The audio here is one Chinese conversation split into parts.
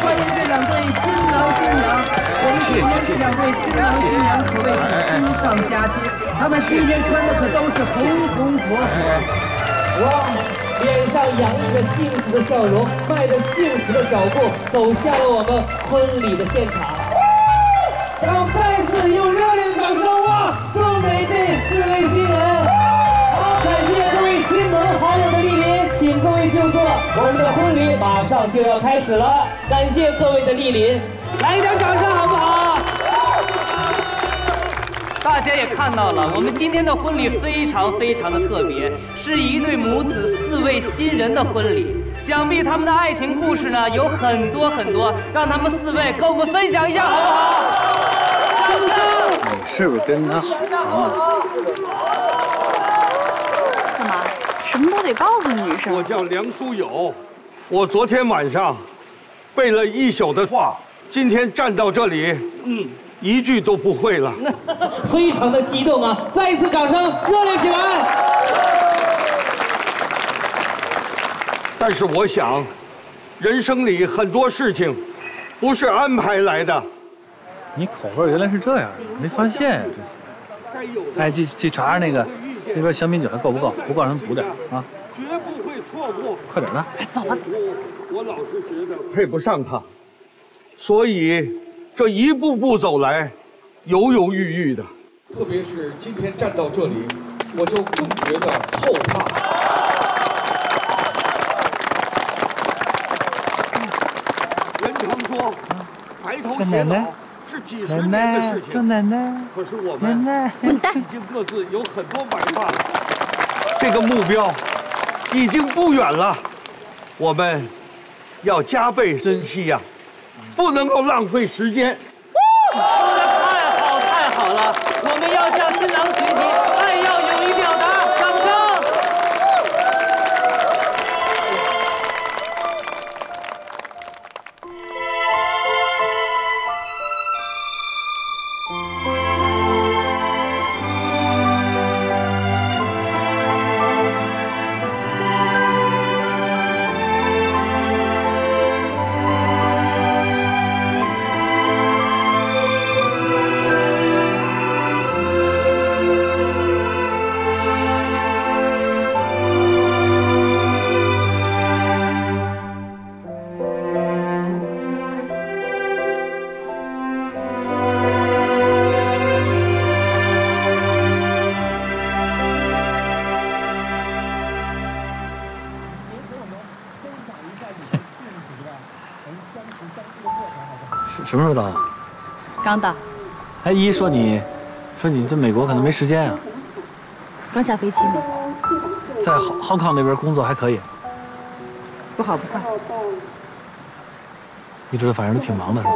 欢迎这两对新郎新娘。我们今天这两位新郎新娘可谓是亲上加亲，他们今天穿的可都是红红火火。哇，脸上洋溢着幸福的笑容，迈着幸福的脚步，走向了我们婚礼的现场。让再次用热烈的掌声哇，送给这四位新人。好，感谢各位亲朋好友的莅临，请各位就座，我们的婚礼马上就要开始了。感谢各位的莅临，来一点掌声好不好？大家也看到了，我们今天的婚礼非常非常的特别，是一对母子四位新人的婚礼。想必他们的爱情故事呢有很多很多，让他们四位跟我们分享一下好不好？掌声！你是不是跟他好啊？干嘛？什么都得告诉女生。我叫梁书友，我昨天晚上背了一宿的话，今天站到这里，嗯，一句都不会了。非常的激动啊！再一次掌声，热烈起来！但是我想，人生里很多事情不是安排来的。你口味原来是这样，没发现呀、这些。哎，去去查查那个那边香槟酒还够不够？不够让他们补点啊！绝不会错过。快点的。哎走吧，走。我我老是觉得配不上他，所以这一步步走来，犹犹豫豫的。特别是今天站到这里，我就更觉得后怕。人常说，白头偕老是几十年的事情。奶奶，可是我们！已经各自有很多白发了，这个目标已经不远了，我们要加倍珍惜呀、不能够浪费时间。说的太好太好了，我们要向新郎学时候到？刚到，哎，依依说你，说你这美国可能没时间啊，刚下飞机呢，在 Hong Kong 那边工作还可以，不好不坏。一直反正都挺忙的是吧？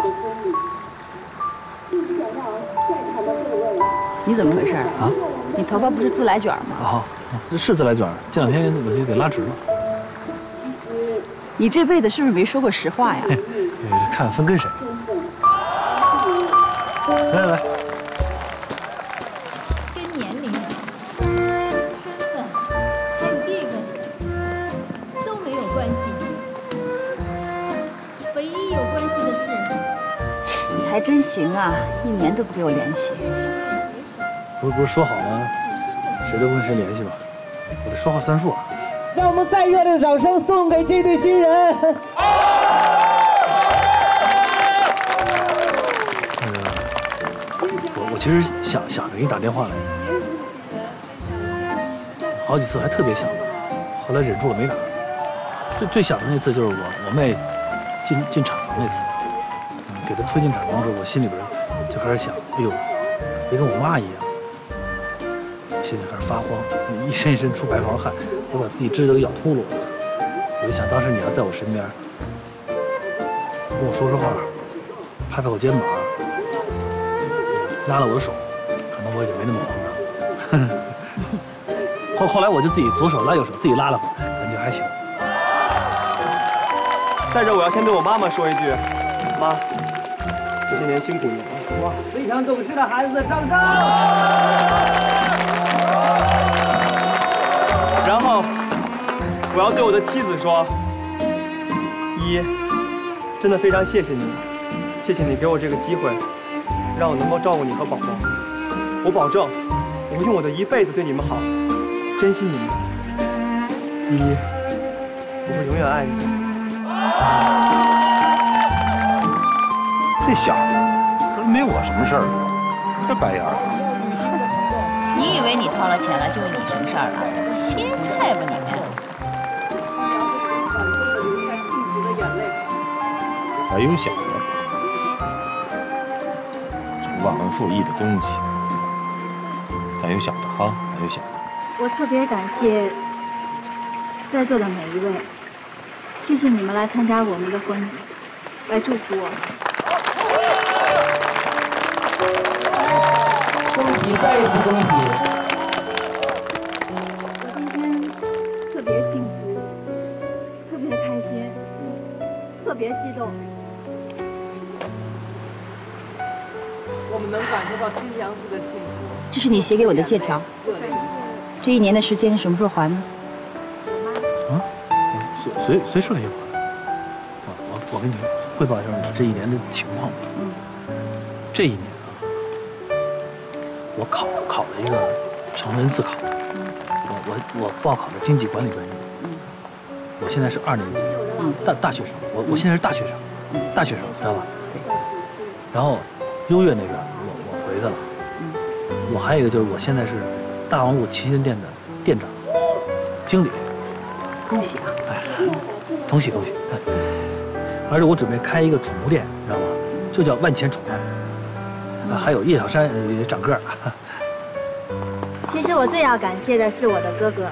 你怎么回事啊？啊，你头发不是自来卷吗？啊，这是自来卷，这两天我就给拉直了，你这辈子是不是没说过实话呀？哎，看分跟谁。来来来，跟年龄、身份还有地位都没有关系，唯一有关系的是你还真行啊，一年都不给我联系。不是不是说好了，谁都不跟谁联系吗？我得说话算数啊。让我们再热烈的掌声送给这对新人。其实想想着给你打电话来，好几次还特别想，后来忍住了没打。最最想的那次就是我我妹进进产房那次，给她推进产房的时候，我心里边就开始想，哎呦，别跟我妈一样，心里开始发慌，一身一身出白毛汗，我把自己指甲都咬秃噜了。我就想，当时你要在我身边，跟我说说话，拍拍我肩膀，拉了我的手，可能我也就没那么慌张。后后来我就自己左手拉右手，自己拉了会儿，感觉还行。在这，我要先对我妈妈说一句，妈，这些年辛苦你了。哇，非常懂事的孩子，掌声！然后，我要对我的妻子说，一，真的非常谢谢你，谢谢你给我这个机会，让我能够照顾你和宝宝。我保证，我会用我的一辈子对你们好，珍惜你们。依依，我会永远爱你。这小子说没我什么事儿，这白眼儿。你以为你掏了钱了，就是你什么事儿了？歇菜吧你们！还有小的，这忘恩负义的东西。咱有小的哈，咱有小的。我特别感谢在座的每一位，谢谢你们来参加我们的婚礼，来祝福我。恭喜，再一次恭喜！们能感受到新娘子的幸福。这是你写给我的借条。这一年的时间什么时候还呢？啊，随随随时可以还。我我我跟你汇报一下我这一年的情况吧。嗯。这一年啊，我考考了一个成人自考，我我我报考的经济管理专业。嗯。我现在是二年级，嗯，大大学生。我我现在是大学生，大学生知道吧？对。然后优越那边。我还有一个就是，我现在是大王路旗舰店的店长、经理。恭喜啊！哎，同喜同喜。而且我准备开一个宠物店，你知道吗？就叫万千宠爱。还有叶小山也长个儿。其实我最要感谢的是我的哥哥。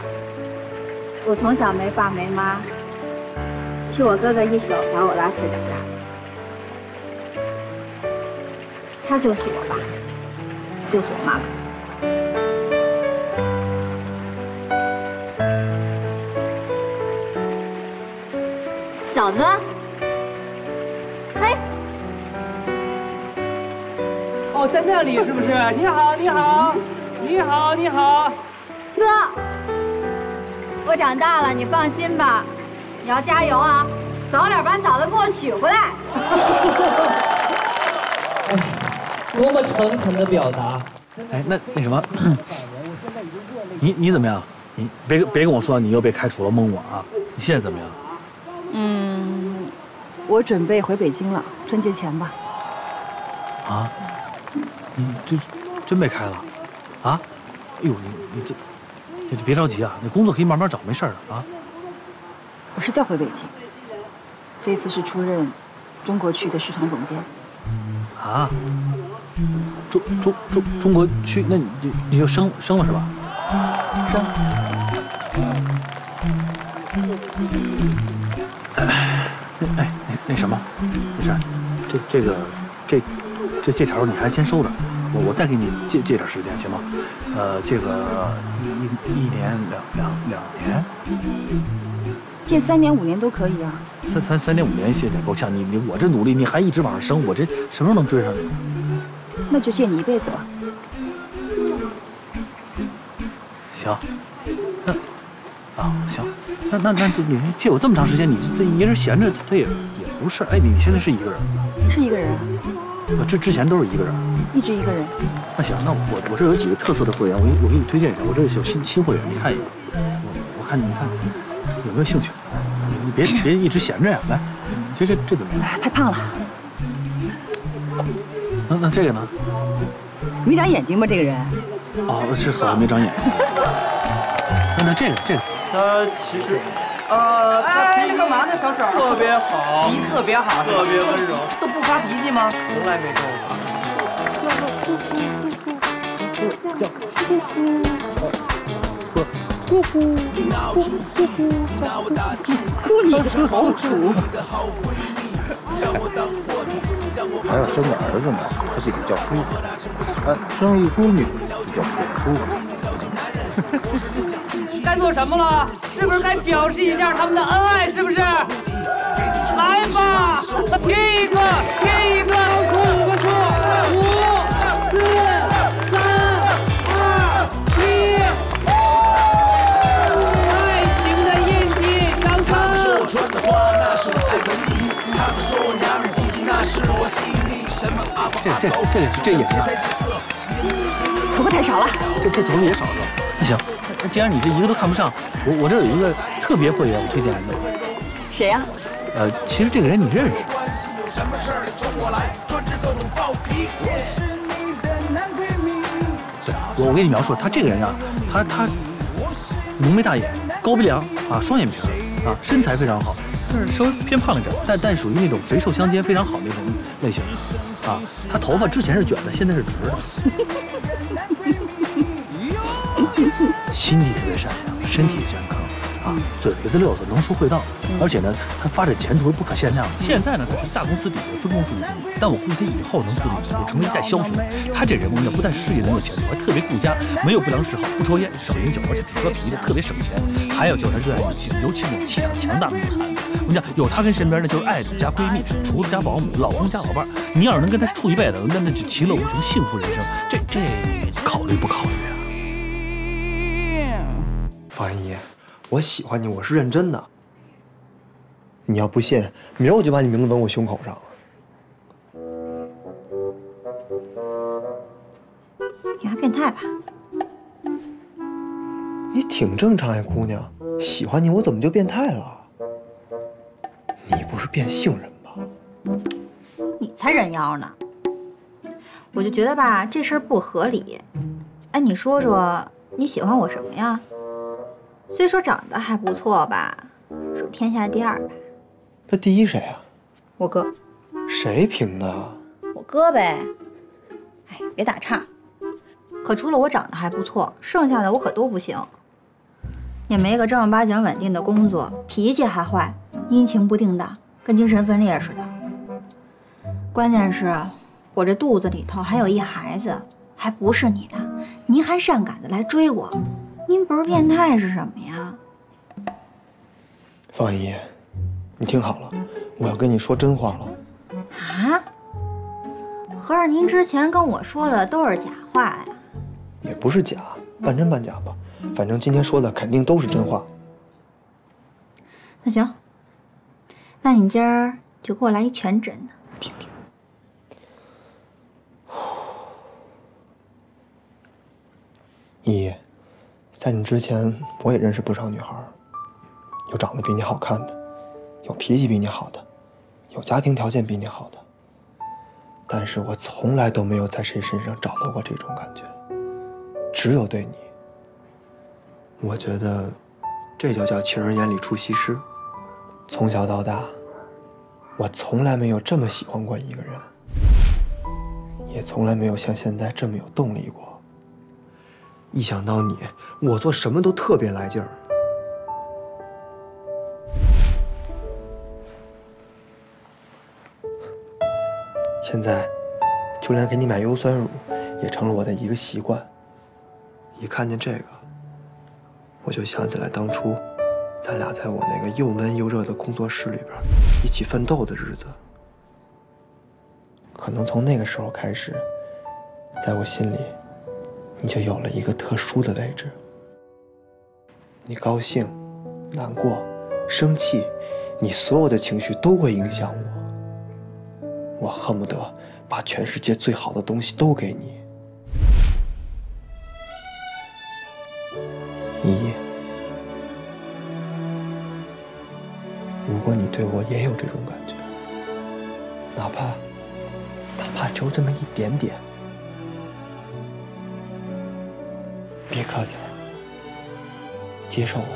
我从小没爸没妈，是我哥哥一手把我拉扯长大的。他就是我爸。就是我妈妈。嫂子，哎，哦，在那里是不是？你好，你好，你好，你好，哥，我长大了，你放心吧，你要加油啊，早点把嫂子给我娶回来。多么诚恳的表达！哎，那那什么，你你怎么样？你别别跟我说你又被开除了，蒙我啊！你现在怎么样？嗯，我准备回北京了，春节前吧。啊？你这真被开了？啊？哎呦，你你这，你别着急啊，你工作可以慢慢找，没事的啊。我是调回北京，这次是出任中国区的市场总监。啊？中中中中国区，那你就你就升升了是吧？升。哎，那那什么，没事，这这个这这借条你还先收着，我我再给你借借点时间行吗？呃，借个一一年两两两年，借三年五年都可以啊。三三三年五年现在够呛，你你我这努力你还一直往上升，我这什么时候能追上你？那就借你一辈子了。行，那啊行，那那那你借我这么长时间，你这一人闲着，他也也不是。哎，你现在是一个人？是一个人。啊，这之前都是一个人。一直一个人。那行，那我我这有几个特色的会员，我给我给你推荐一下。我这有新新会员，你看一眼。我我看你看有没有兴趣？你别别一直闲着呀，来，这这这怎么样？太胖了。那那这个呢？没长眼睛吧，这个人？哦，是好像没长眼。那那这个这个？他其实，啊，哎，干嘛呢，小婶？特别好，脾气特别好，特别温柔，都不发脾气吗？从来没跟我发。谢谢。姑姑，姑姑，姑姑，姑你可好处。还要生个儿子呢，他就得叫叔父；啊，生一闺女就叫叔叔。该做什么了？是不是该表示一下他们的恩爱？是不是？来吧，亲一个，亲一个，数五个数，五、这这这这演的可不太少了。这这投入也少了。那行，那既然你这一个都看不上，我我这有一个特别会员，我推荐你。谁呀？呃，其实这个人你认识。对，我我给你描述，他这个人啊，他他浓眉大眼，高鼻梁啊，双眼皮啊，身材非常好，但是稍微偏胖一点，但但属于那种肥瘦相间非常好那种类型啊。他头发之前是卷的，现在是直的。心地特别善良，身体健康。啊，嘴皮子溜子，能说会道，而且呢，他发展前途是不可限量的。现在呢，他是大公司底下分公司的经理，但我估计他以后能自立门户，成为一代枭雄。他这人物呢，不但事业能有前途，还特别顾家，没有不良嗜好，不抽烟，少饮酒，而且只喝啤的，特别省钱。还有就是他热爱女性，尤其是那种气场强大的女汉有她跟身边那就是爱子加闺蜜，厨子加保姆，老公加老伴儿。你要是能跟她处一辈子，那那就其乐无穷，幸福人生。这这考虑不考虑啊？方阿姨。我喜欢你，我是认真的。你要不信，明儿我就把你名字纹我胸口上。你还变态吧？你挺正常呀，姑娘。喜欢你，我怎么就变态了？你不是变性人吗？你才人妖呢！我就觉得吧，这事儿不合理。哎，你说说，你喜欢我什么呀？虽说长得还不错吧，数天下第二吧。那第一谁啊？我哥。谁评的？我哥呗。哎，别打岔。可除了我长得还不错，剩下的我可都不行。也没个正儿八经稳定的工作，脾气还坏，阴晴不定的，跟精神分裂似的。关键是，我这肚子里头还有一孩子，还不是你的，您还上赶子来追我。您不是变态是什么呀？方姨，你听好了，我要跟你说真话了。啊？合着您之前跟我说的都是假话呀？也不是假，半真半假吧。反正今天说的肯定都是真话。那行，那你今儿就给我来一全真的。听听。依依。在你之前，我也认识不少女孩，有长得比你好看的，有脾气比你好的，有家庭条件比你好的。但是我从来都没有在谁身上找到过这种感觉，只有对你。我觉得，这就叫情人眼里出西施。从小到大，我从来没有这么喜欢过一个人，也从来没有像现在这么有动力过。一想到你，我做什么都特别来劲儿。现在，就连给你买优酸乳，也成了我的一个习惯。一看见这个，我就想起来当初，咱俩在我那个又闷又热的工作室里边一起奋斗的日子。可能从那个时候开始，在我心里。你就有了一个特殊的位置。你高兴、难过、生气，你所有的情绪都会影响我。我恨不得把全世界最好的东西都给你。你对我也有这种感觉，哪怕哪怕只有这么一点点。别客气了，接受我吧。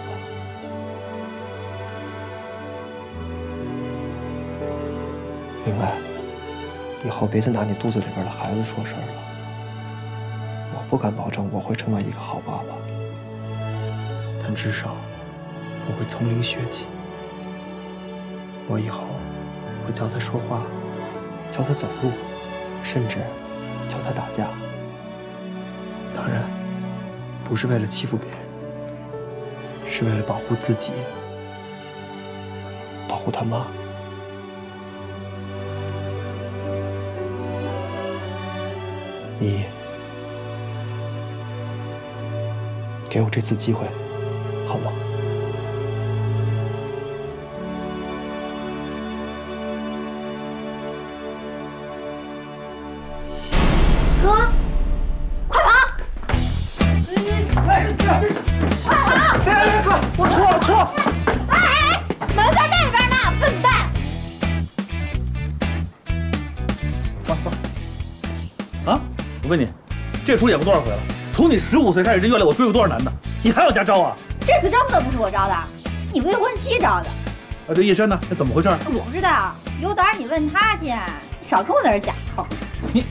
另外，以后别再拿你肚子里边的孩子说事儿了。我不敢保证我会成为一个好爸爸，但至少我会从零学起。我以后会教他说话，教他走路，甚至教他打架。当然。不是为了欺负别人，是为了保护自己，保护他妈。你给我这次机会，好吗？这出演过多少回了？从你十五岁开始，这月来我追过多少男的？你还要加招啊？这次招可不是我招的，你未婚妻招的。啊，这叶轩呢？那怎么回事？我不知道，有胆你问他去，少跟我在这假扣。你，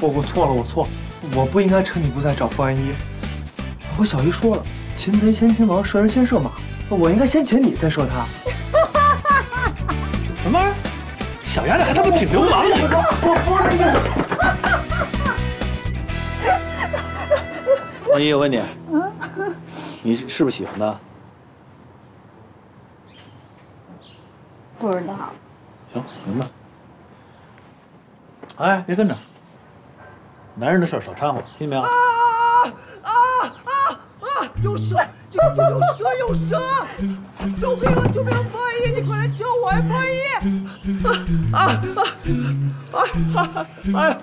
我我错了，我错了，我不应该趁你不在找傅安一。我小姨说了，擒贼先擒王，射人先射马，我应该先擒你，再射他。什么？小丫头还他妈挺流氓的！我不是。王一，我问你，你是不是喜欢他？不知道。行，明白。哎，别跟着，男人的事少掺和，听见没有？啊啊啊啊！有蛇！有有有蛇！有蛇！救命啊！救命啊！方阿姨，你快来救我呀！方阿姨！啊啊啊！哎呀！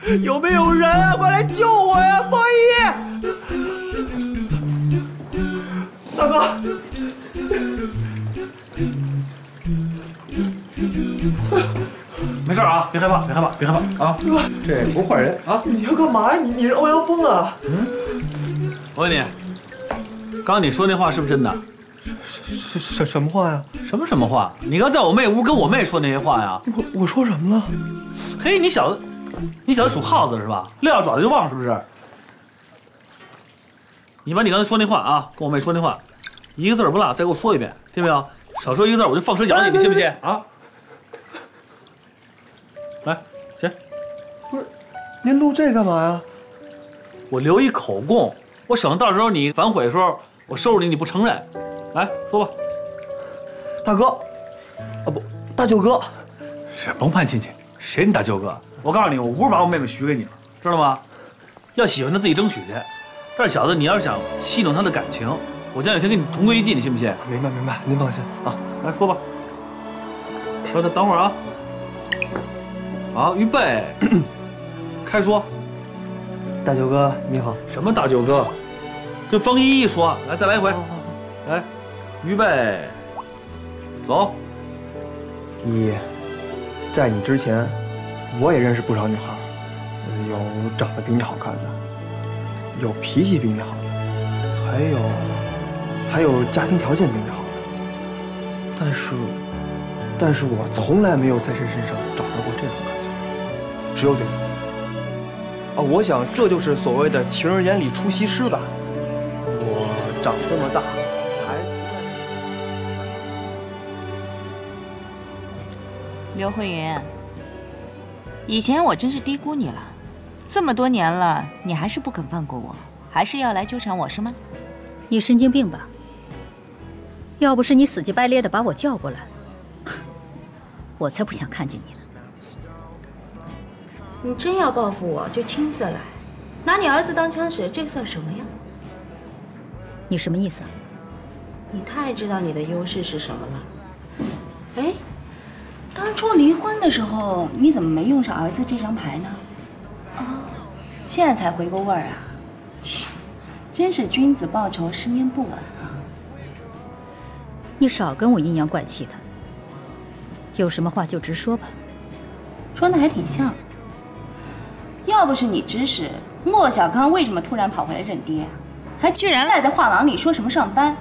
有没有人啊？快来救我呀！方一！大哥！没事啊，别害怕，别害怕，别害怕啊！这不是坏人啊！你要干嘛呀？你你是欧阳锋啊？嗯，我问你，刚刚你说那话是不是真的？什什什么话呀？什么什么话？你刚在我妹屋跟我妹说那些话呀？我我说什么了？嘿，你小子，你小子属耗子是吧？撂下爪子就忘是不是？你把你刚才说那话啊，跟我妹说那话，一个字不落再给我说一遍，听没有？少说一个字我就放蛇咬你，你信不信啊？来，写。不是，您录这干嘛呀？我留一口供，我省到时候你反悔的时候，我收拾你，你不承认。来说吧，大哥，啊不，大舅哥。是甭攀亲戚，谁你大舅哥？我告诉你，我不是把我妹妹许给你了，知道吗？要喜欢她自己争取去。但是小子，你要是想戏弄她的感情，我将有一天跟你同归于尽，你信不信？明白明白，您放心啊。来说吧，说，等会儿啊。好，预备，开说。大舅哥你好。什么大舅哥？跟方依依说。来，再来一回。来，预备，走。依依，在你之前，我也认识不少女孩，有长得比你好看的，有脾气比你好的，还有，还有家庭条件比你好的。但是，但是我从来没有在谁身上找到过这种感觉，只有对你。啊，我想这就是所谓的“情人眼里出西施”吧。我长这么大，还刘慧云，以前我真是低估你了，这么多年了，你还是不肯放过我，还是要来纠缠我是吗？你神经病吧？要不是你死乞白赖的把我叫过来，我才不想看见你呢。你真要报复我，就亲自来，拿你儿子当枪使，这算什么呀？你什么意思啊？你太知道你的优势是什么了。哎，当初离婚的时候，你怎么没用上儿子这张牌呢？啊，现在才回过味儿啊！真是君子报仇，十年不晚啊！你少跟我阴阳怪气的，有什么话就直说吧。说的还挺像。要不是你指使，莫小康为什么突然跑回来认爹？还居然赖在画廊里说什么上班？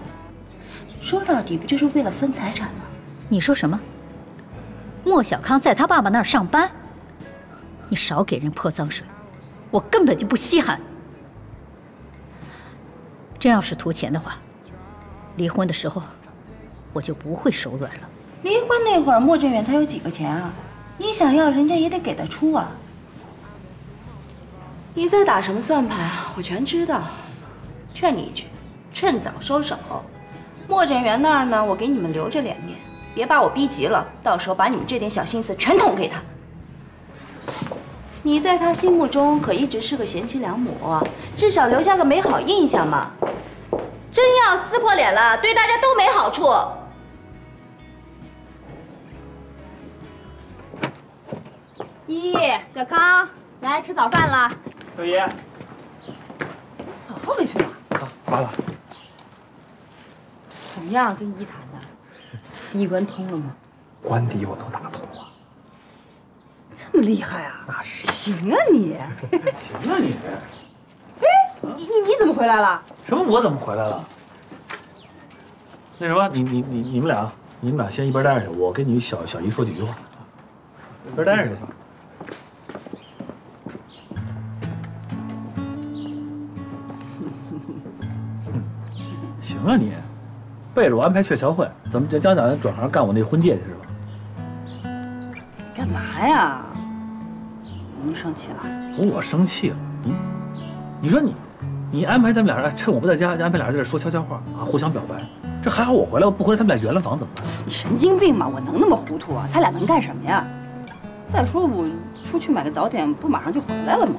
说到底不就是为了分财产吗？你说什么？莫小康在他爸爸那儿上班？你少给人泼脏水，我根本就不稀罕。真要是图钱的话，离婚的时候我就不会手软了。离婚那会儿，莫振远才有几个钱啊？你想要，人家也得给得出啊。你在打什么算盘？我全知道。劝你一句，趁早收手。莫振元那儿呢，我给你们留着脸面，别把我逼急了，到时候把你们这点小心思全捅给他。你在他心目中可一直是个贤妻良母，至少留下个美好印象嘛。真要撕破脸了，对大家都没好处。依依，小康，来吃早饭了。小姨，跑后面去了。啊，完了。怎么样，跟依依谈一关通了吗？关底我都打通了。这么厉害啊？那是。行啊你。行啊你。哎，你你你怎么回来了？什么？我怎么回来了？那什么，你你你你们俩，你们俩先一边待着去，我跟你小小姨说几句话。一边待着去吧。行啊你，背着我安排鹊桥会，怎么就将将转行干我那婚介去是吧？干嘛呀？你生气了？我生气了？你，你说你，你安排他们俩人趁我不在家，就安排俩人在这说悄悄话啊，互相表白。这还好我回来，我不回来他们俩圆了房怎么办？你神经病吧？我能那么糊涂啊？他俩能干什么呀？再说我出去买个早点，不马上就回来了吗？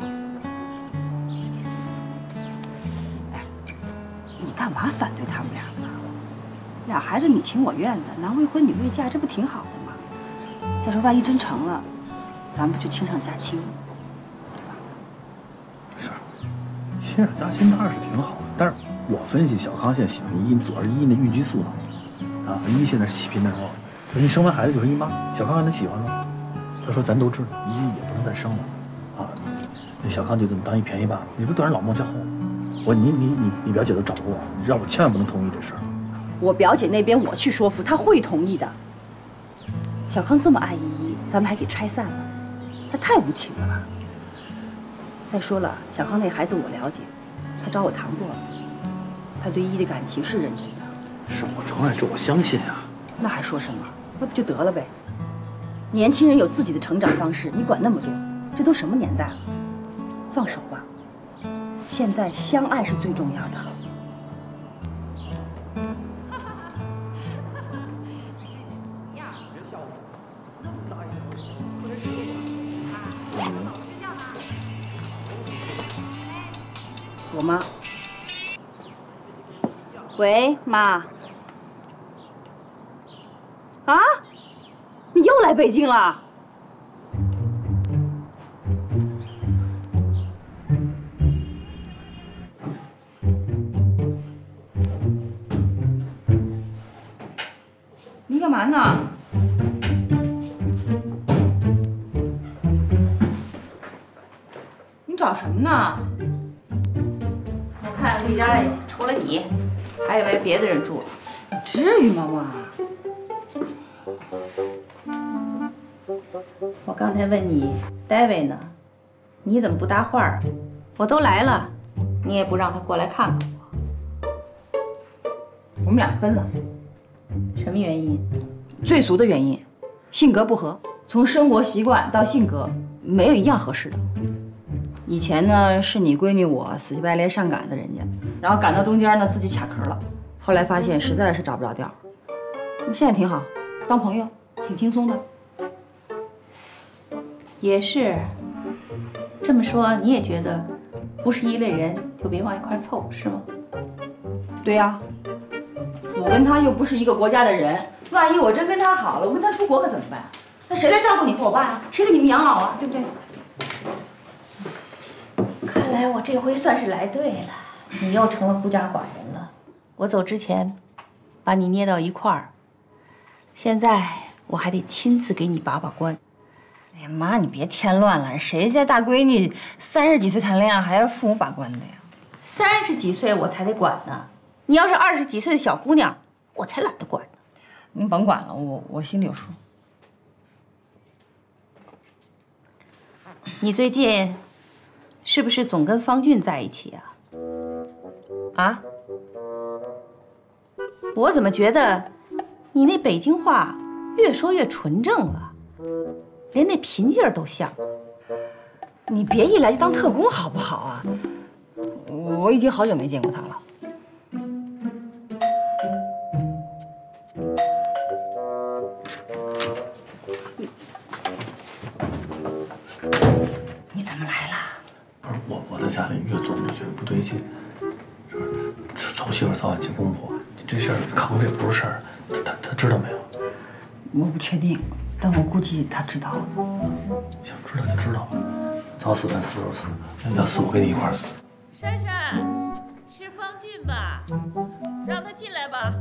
哎，你干嘛反对他们俩呢？俩孩子你情我愿的，男未婚女未嫁，这不挺好的吗？再说万一真成了，咱们不就亲上加亲，对吧？是，亲上加亲当然是挺好的，但是我分析小康现在喜欢依，主要是依依那孕激素呢。啊，依依现在是起皮蛋糕，说你生完孩子就是姨妈，小康还能喜欢吗？他说：“咱都知道，依依也不能再生了，啊，那小康就这么当一便宜罢了。你不断人老莫家后？我你你你你表姐都找过我，你让我千万不能同意这事儿。我表姐那边我去说服，她会同意的。小康这么爱依依，咱们还给拆散了，他太无情了吧？再说了，小康那孩子我了解，他找我谈过了，他对依依的感情是认真的。是我承认，这我相信啊。那还说什么？那不就得了呗？”年轻人有自己的成长方式，你管那么多？这都什么年代了？放手吧，现在相爱是最重要的。我妈。喂，妈。啊？你又来北京了？你干嘛呢？你找什么呢？我看这家里除了你，还以为别的人住了。至于吗，妈？我刚才问你，David 呢？你怎么不搭话啊？我都来了，你也不让他过来看看我。我们俩分了，什么原因？最俗的原因，性格不合。从生活习惯到性格，没有一样合适的。以前呢，是你闺女我死乞白赖上赶的人家，然后赶到中间呢，自己卡壳了。后来发现实在是找不着调，现在挺好，当朋友挺轻松的。也是，这么说你也觉得不是一类人就别往一块凑，是吗？对呀，我跟他又不是一个国家的人，万一我真跟他好了，我跟他出国可怎么办？那谁来照顾你和我爸呀？谁给你们养老啊？对不对？看来我这回算是来对了，你又成了孤家寡人了。我走之前把你捏到一块儿，现在我还得亲自给你把把关。哎呀妈，你别添乱了！谁家大闺女三十几岁谈恋爱还要父母把关的呀？三十几岁我才得管呢。你要是二十几岁的小姑娘，我才懒得管呢。您甭管了，我我心里有数。你最近是不是总跟方俊在一起啊？啊？我怎么觉得你那北京话越说越纯正了？连那贫劲儿都像。你别一来就当特工好不好啊？我已经好久没见过他了。我，我在家里越琢磨越觉得不对劲。丑媳妇早晚进公婆，这事儿扛着也不是事儿，他他他知道没有？我不确定。但我估计他知道了，想知道就知道吧，早死晚死都是死，要死我跟你一块死。珊珊，是方俊吧？让他进来吧，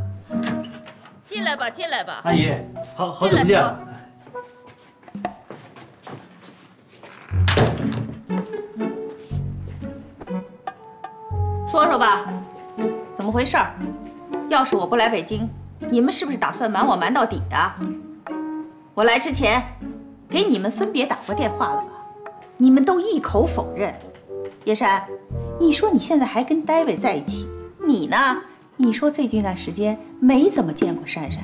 进来吧，进来吧。阿姨，好好久不见。说说吧，怎么回事？要是我不来北京，你们是不是打算瞒我瞒到底啊？我来之前，给你们分别打过电话了吧？你们都一口否认。叶山，你说你现在还跟戴维在一起，你呢？你说最近一段时间没怎么见过珊珊，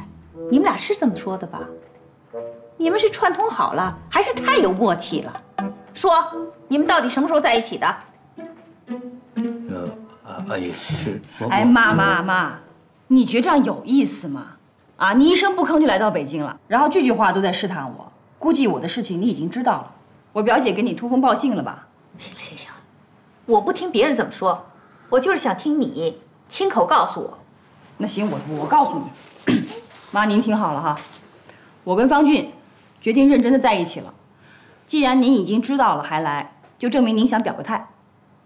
你们俩是这么说的吧？你们是串通好了，还是太有默契了？说，你们到底什么时候在一起的？呃，阿阿姨是，哎，妈妈妈，你觉得这样有意思吗？啊，你一声不吭就来到北京了，然后句句话都在试探我，估计我的事情你已经知道了。我表姐给你通风报信了吧？行了行行了，我不听别人怎么说，我就是想听你亲口告诉我。那行，我我告诉你，妈您听好了哈，我跟方俊决定认真的在一起了。既然您已经知道了还来，就证明您想表个态。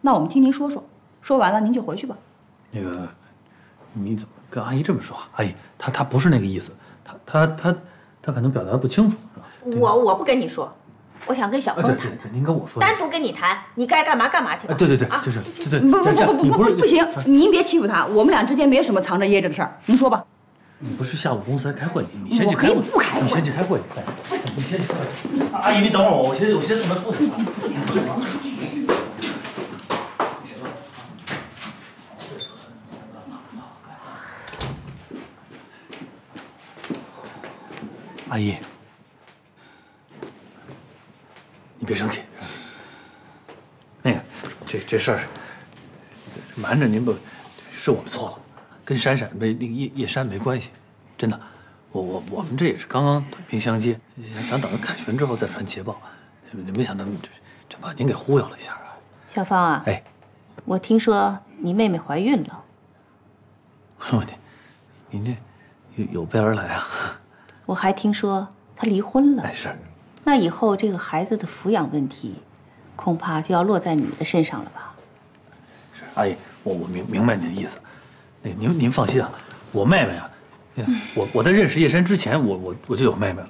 那我们听您说说，说完了您就回去吧。那个，你怎么跟阿姨这么说？阿姨，她她不是那个意思，她她她她可能表达的不清楚，是吧？我我不跟你说，我想跟小啊，峰谈，对对对，您跟我说。单独跟你谈，你该干嘛干嘛去吧。哎，对对对啊，就是对对。不不不不不不不不行，您别欺负他，我们俩之间没有什么藏着掖着的事儿。您说吧。你不是下午公司还开会，你你先去我可以开会，不开会你先去开会。哎你先去开会。阿姨，你等会儿我，我先我先送她出去。阿姨，你别生气。那个，这这事儿瞒着您不，是我们错了，跟闪闪没那个叶叶山没关系，真的。我我我们这也是刚刚短兵相接，想想等着凯旋之后再传捷报，没想到这这把您给忽悠了一下啊！小芳啊，哎，我听说你妹妹怀孕了，我天，您这有有备而来啊！我还听说他离婚了。哎是，那以后这个孩子的抚养问题，恐怕就要落在你的身上了吧？是阿姨，我我明明白您的意思，那您您放心啊，我妹妹啊，我我在认识叶山之前，我我我就有妹妹了，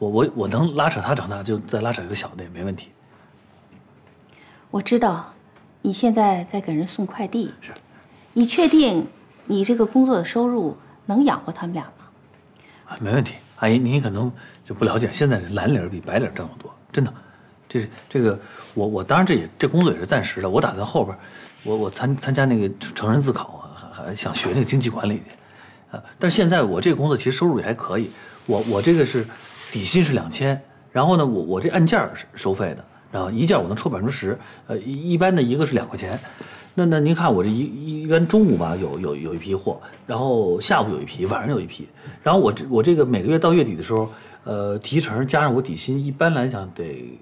我我我能拉扯她长大，就再拉扯一个小的也没问题。我知道，你现在在给人送快递。是。你确定你这个工作的收入能养活他们俩吗？啊，没问题，阿姨，您可能就不了解，现在蓝领比白领挣得多，真的。这这个，我我当然这也这工作也是暂时的，我打算后边，我我参参加那个成人自考啊，还还想学那个经济管理去，啊，但是现在我这个工作其实收入也还可以，我我这个是底薪是两千，然后呢，我我这按件收费的，然后一件我能抽百分之十，呃，一般的一个是两块钱。那那您看我这一一般中午吧有有有一批货，然后下午有一批，晚上有一批，然后我这我这个每个月到月底的时候，呃，提成加上我底薪，一般来讲得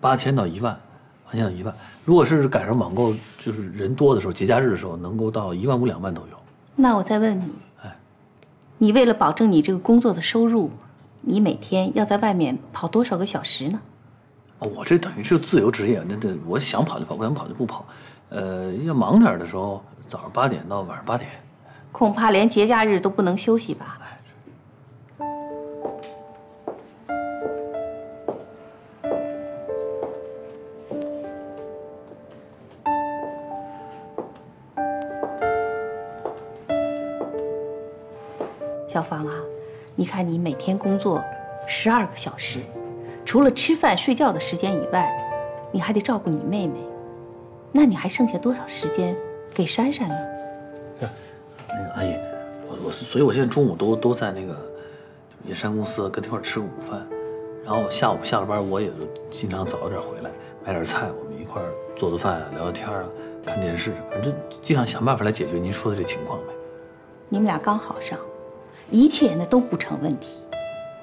八千到一万，八千到一万。如果是赶上网购就是人多的时候，节假日的时候，能够到一万五两万都有。那我再问你，哎，你为了保证你这个工作的收入，你每天要在外面跑多少个小时呢？哦，我这等于是自由职业，那这我想跑就跑，不想跑就不跑。呃，要忙点的时候，早上八点到晚上八点。恐怕连节假日都不能休息吧？小芳啊，你看你每天工作十二个小时，除了吃饭睡觉的时间以外，你还得照顾你妹妹，那你还剩下多少时间给珊珊呢？那个阿姨，我我所以，我现在中午都都在那个野山公司跟他一块吃个午饭，然后下午下了班，我也就经常早一点回来买点菜，我们一块做做饭啊，聊聊天啊，看电视，反正尽量想办法来解决您说的这情况呗。你们俩刚好上，一切呢都不成问题。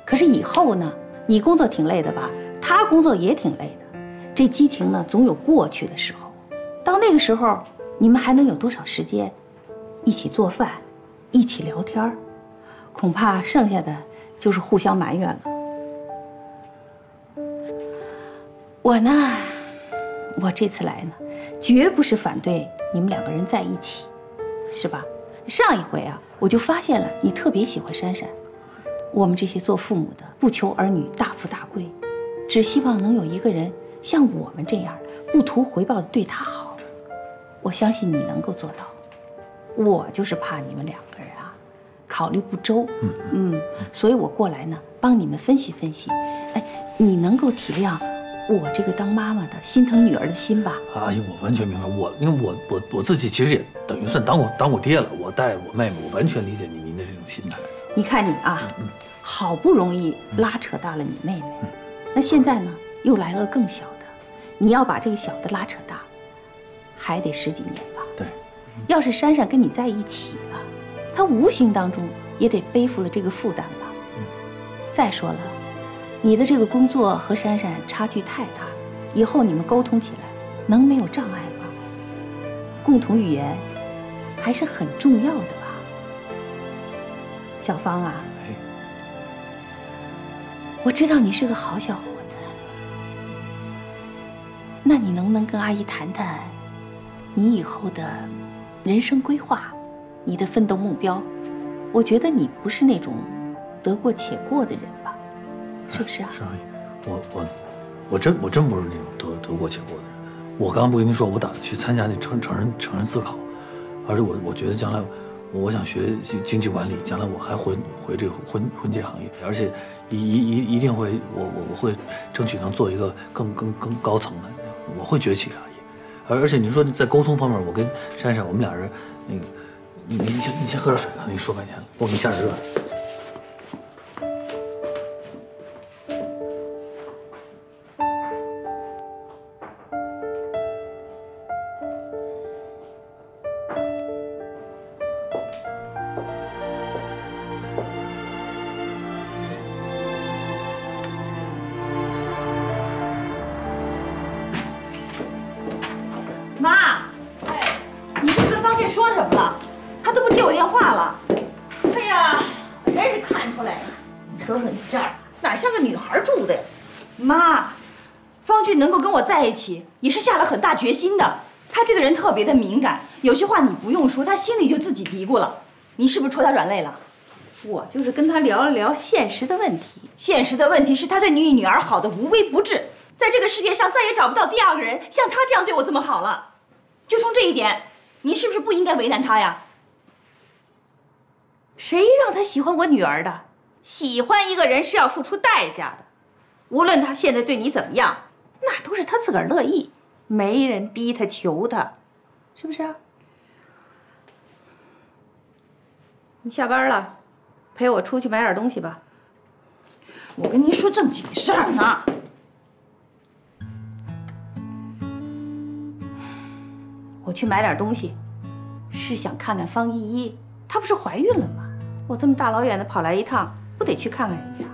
可是以后呢，你工作挺累的吧？他工作也挺累的，这激情呢总有过去的时候。到那个时候，你们还能有多少时间一起做饭，一起聊天？恐怕剩下的就是互相埋怨了。我呢，我这次来呢，绝不是反对你们两个人在一起，是吧？上一回啊，我就发现了你特别喜欢珊珊。我们这些做父母的，不求儿女大富大贵，只希望能有一个人像我们这样，不图回报的对她好。我相信你能够做到。我就是怕你们两个人啊，考虑不周。嗯嗯，所以我过来呢，帮你们分析分析。哎，你能够体谅我这个当妈妈的心疼女儿的心吧？阿姨，我完全明白。我因为我我我自己其实也等于算当我当我爹了，我带我妹妹，我完全理解您您的这种心态。你看你啊，好不容易拉扯大了你妹妹，那现在呢又来了个更小的，你要把这个小的拉扯大，还得十几年吧？对。要是珊珊跟你在一起了，她无形当中也得背负了这个负担吧？嗯再说了，你的这个工作和珊珊差距太大，以后你们沟通起来能没有障碍吗？共同语言还是很重要的吧？小芳啊，我知道你是个好小伙子，那你能不能跟阿姨谈谈你以后的人生规划，你的奋斗目标？我觉得你不是那种得过且过的人吧，是不是啊？是阿姨，我我我真我真不是那种得得过且过的人。我刚刚不跟您说，我打算去参加那成成人成人思考，而且我我觉得将来我想学经济管理，将来我还回回这个婚婚介行业，而且一一一一定会我我我会争取能做一个更更更高层的，我会崛起的。而而且您说在沟通方面，我跟珊珊我们俩人那个，你你先你先喝点水，吧你说半天了，我给你加点热的。决心的。他这个人特别的敏感，有些话你不用说，他心里就自己嘀咕了。你是不是戳他软肋了？我就是跟他聊了聊现实的问题。现实的问题是他对你女儿好的无微不至，在这个世界上再也找不到第二个人像他这样对我这么好了。就冲这一点，你是不是不应该为难他呀？谁让他喜欢我女儿的？喜欢一个人是要付出代价的，无论他现在对你怎么样，那都是他自个儿乐意，没人逼他求他，是不是？你下班了，陪我出去买点东西吧。我跟您说正经事儿呢。我去买点东西，是想看看方依依，她不是怀孕了吗？我这么大老远的跑来一趟，不得去看看人家？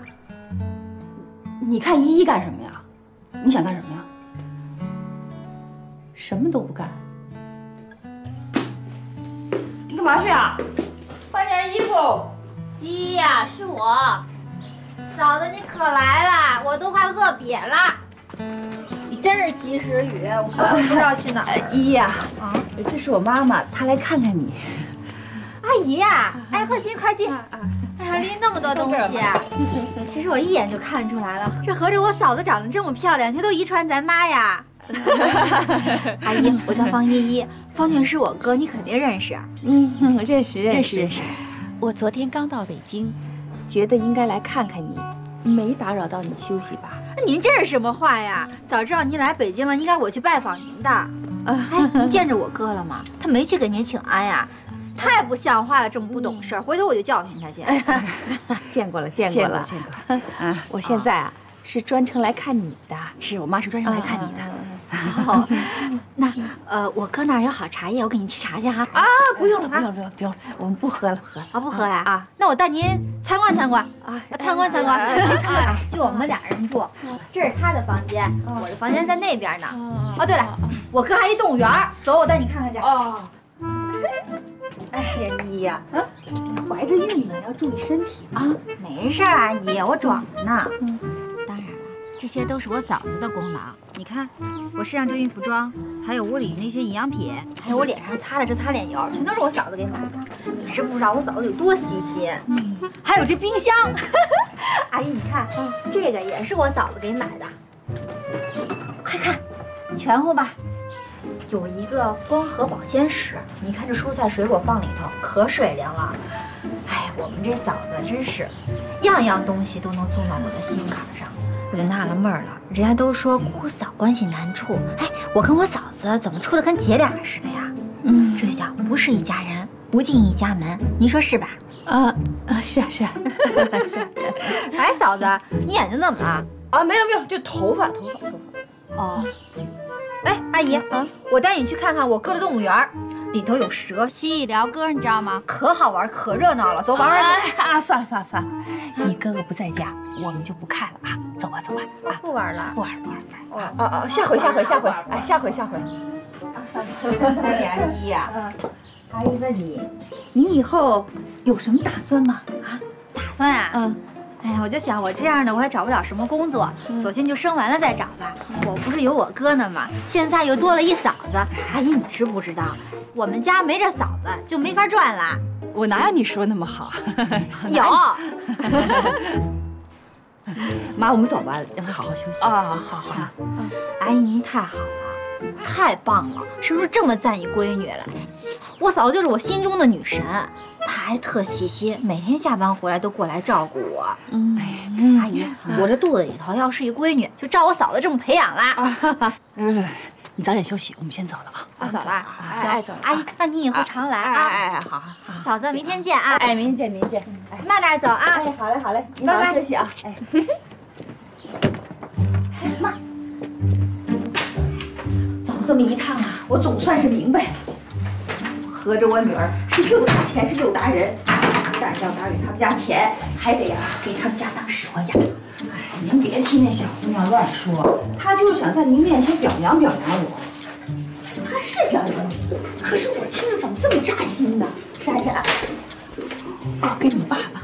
你看依依干什么呀？你想干什么呀？什么都不干。你干嘛去啊？换件衣服。依依呀，是我。嫂子，你可来了，我都快饿瘪了。你真是及时雨，我根本不知道去哪儿。依依呀，啊，这是我妈妈，她来看看你。阿姨呀，哎，快进快进。哎呀，拎那么多东西，其实我一眼就看出来了，这合着我嫂子长得这么漂亮，全都遗传咱妈呀。阿姨，我叫方依依，方俊是我哥，你肯定认识。嗯，认识认识认识。我昨天刚到北京，觉得应该来看看你，没打扰到你休息吧？您这是什么话呀？早知道您来北京了，应该我去拜访您的。哎，您见着我哥了吗？他没去给您请安呀？太不像话了，这么不懂事儿，回头我就教训他去。见过了，见过了，见过了。嗯，我现在啊是专程来看你的，是我妈是专程来看你的。哦，那呃，我哥那儿有好茶叶，我给您沏茶去哈。啊，不用了，不用了，不用了，不用了，我们不喝了，喝了啊，不喝呀？啊，那我带您参观参观啊，参观参观。哎，就我们俩人住，这是他的房间，我的房间在那边呢。哦，对了，我哥还一动物园，走，我带你看看去。哦。哎呀，依依呀，嗯，怀着孕呢，要注意身体啊。没事，阿姨，我壮着呢。嗯，这些都是我嫂子的功劳。你看，我身上这孕妇装，还有屋里那些营养品，还有我脸上擦的这擦脸油，全都是我嫂子给买的。你是不知道我嫂子有多细心。嗯，还有这冰箱，阿 姨，你看，这个也是我嫂子给买的。快看，全乎吧？有一个光合保鲜室，你看这蔬菜水果放里头可水灵了。哎，我们这嫂子真是，样样东西都能送到我的心坎上。我就纳了闷了，人家都说姑嫂关系难处，哎，我跟我嫂子怎么处的跟姐俩似的呀？嗯，这就叫不是一家人，不进一家门，您说是吧？啊啊，是啊是啊，是。哎，嫂子，你眼睛怎么了？啊，没有没有，就头发头发头发。哦。哎，阿姨啊，我带你去看看我哥的动物园，里头有蛇、蜥蜴、鹩哥，你知道吗？可好玩，可热闹了。走，玩玩。去啊，算了算了算了，你哥哥不在家，我们就不看了啊。走吧走吧啊，不玩了，不玩不玩不玩。哦哦，下回下回下回，哎，下回下回。哎呀，依依呀，阿姨问你，你以后有什么打算吗？啊，打算啊？嗯。哎呀，我就想我这样的我还找不了什么工作，索性就生完了再找吧。我不是有我哥呢吗？现在又多了一嫂子。阿姨，你知不知道，我们家没这嫂子就没法赚了。我哪有你说那么好？有。妈，我们走吧，让她好好休息。啊，好好。阿姨您太好了，太棒了，是不是这么赞一闺女了？我嫂子就是我心中的女神。她还特细心，每天下班回来都过来照顾我。嗯，阿姨，我这肚子里头要是一闺女，就照我嫂子这么培养啦。嗯，你早点休息，我们先走了啊。啊，走了。小爱，走了。阿姨，那你以后常来啊。哎哎，好好。嫂子，明天见啊。哎，明天见，明天见。慢点走啊。哎，好嘞，好嘞。你好好休息啊。哎。妈，走这么一趟啊，我总算是明白了。合着我女儿是又打钱是又打人，但要打给他们家钱，还得呀给他们家当使唤呀。您别听那小姑娘乱说，她就是想在您面前表扬表扬我。她是表扬你，可是我听着怎么这么扎心呢？珊珊，我跟你爸爸，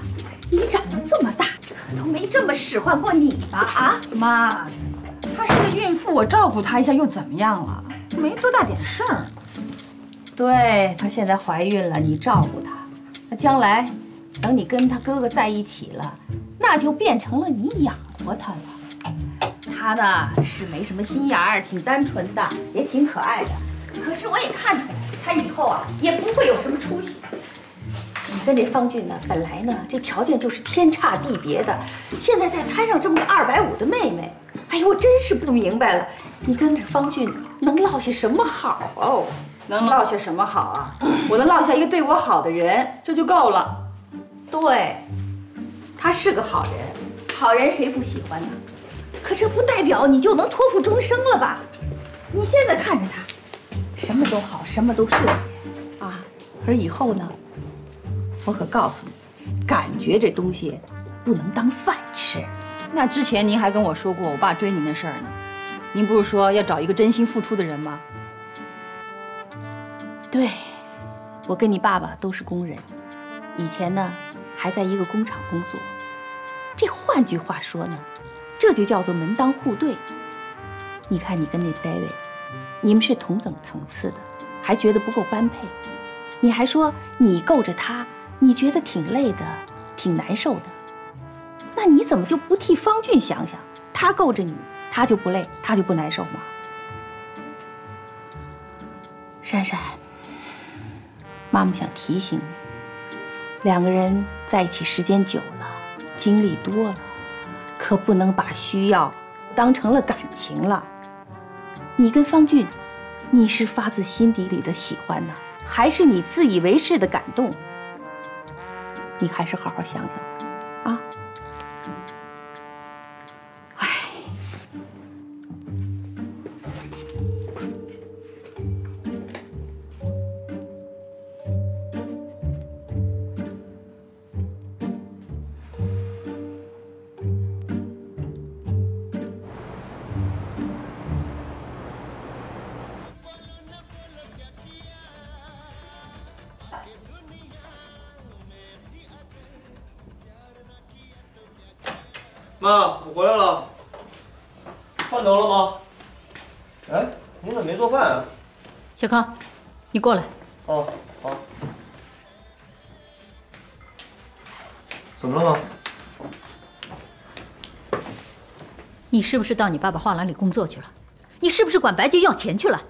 你长得这么大可，都没这么使唤过你吧？啊，妈，她是个孕妇，我照顾她一下又怎么样了？没多大点事儿。对她现在怀孕了，你照顾她，那将来等你跟她哥哥在一起了，那就变成了你养活他了。他呢是没什么心眼儿，挺单纯的，也挺可爱的。可是我也看出来，他以后啊也不会有什么出息。你跟这方俊呢，本来呢这条件就是天差地别的，现在再摊上这么个二百五的妹妹，哎呦，我真是不明白了，你跟这方俊能落下什么好哦？能落下什么好啊？我能落下一个对我好的人，这就够了。对，他是个好人，好人谁不喜欢呢？可这不代表你就能托付终生了吧？你现在看着他，什么都好，什么都顺利啊。可是以后呢，我可告诉你，感觉这东西不能当饭吃。那之前您还跟我说过我爸追您的事儿呢，您不是说要找一个真心付出的人吗？对，我跟你爸爸都是工人，以前呢还在一个工厂工作。这换句话说呢，这就叫做门当户对。你看你跟那 David，你们是同等层次的，还觉得不够般配。你还说你够着他，你觉得挺累的，挺难受的。那你怎么就不替方俊想想？他够着你，他就不累，他就不难受吗？珊珊。妈妈想提醒你，两个人在一起时间久了，经历多了，可不能把需要当成了感情了。你跟方俊，你是发自心底里的喜欢呢，还是你自以为是的感动？你还是好好想想吧，妈，我回来了。饭得了吗？哎，你怎么没做饭啊？小康，你过来。哦，好。怎么了，妈？你是不是到你爸爸画廊里工作去了？你是不是管白洁要钱去了？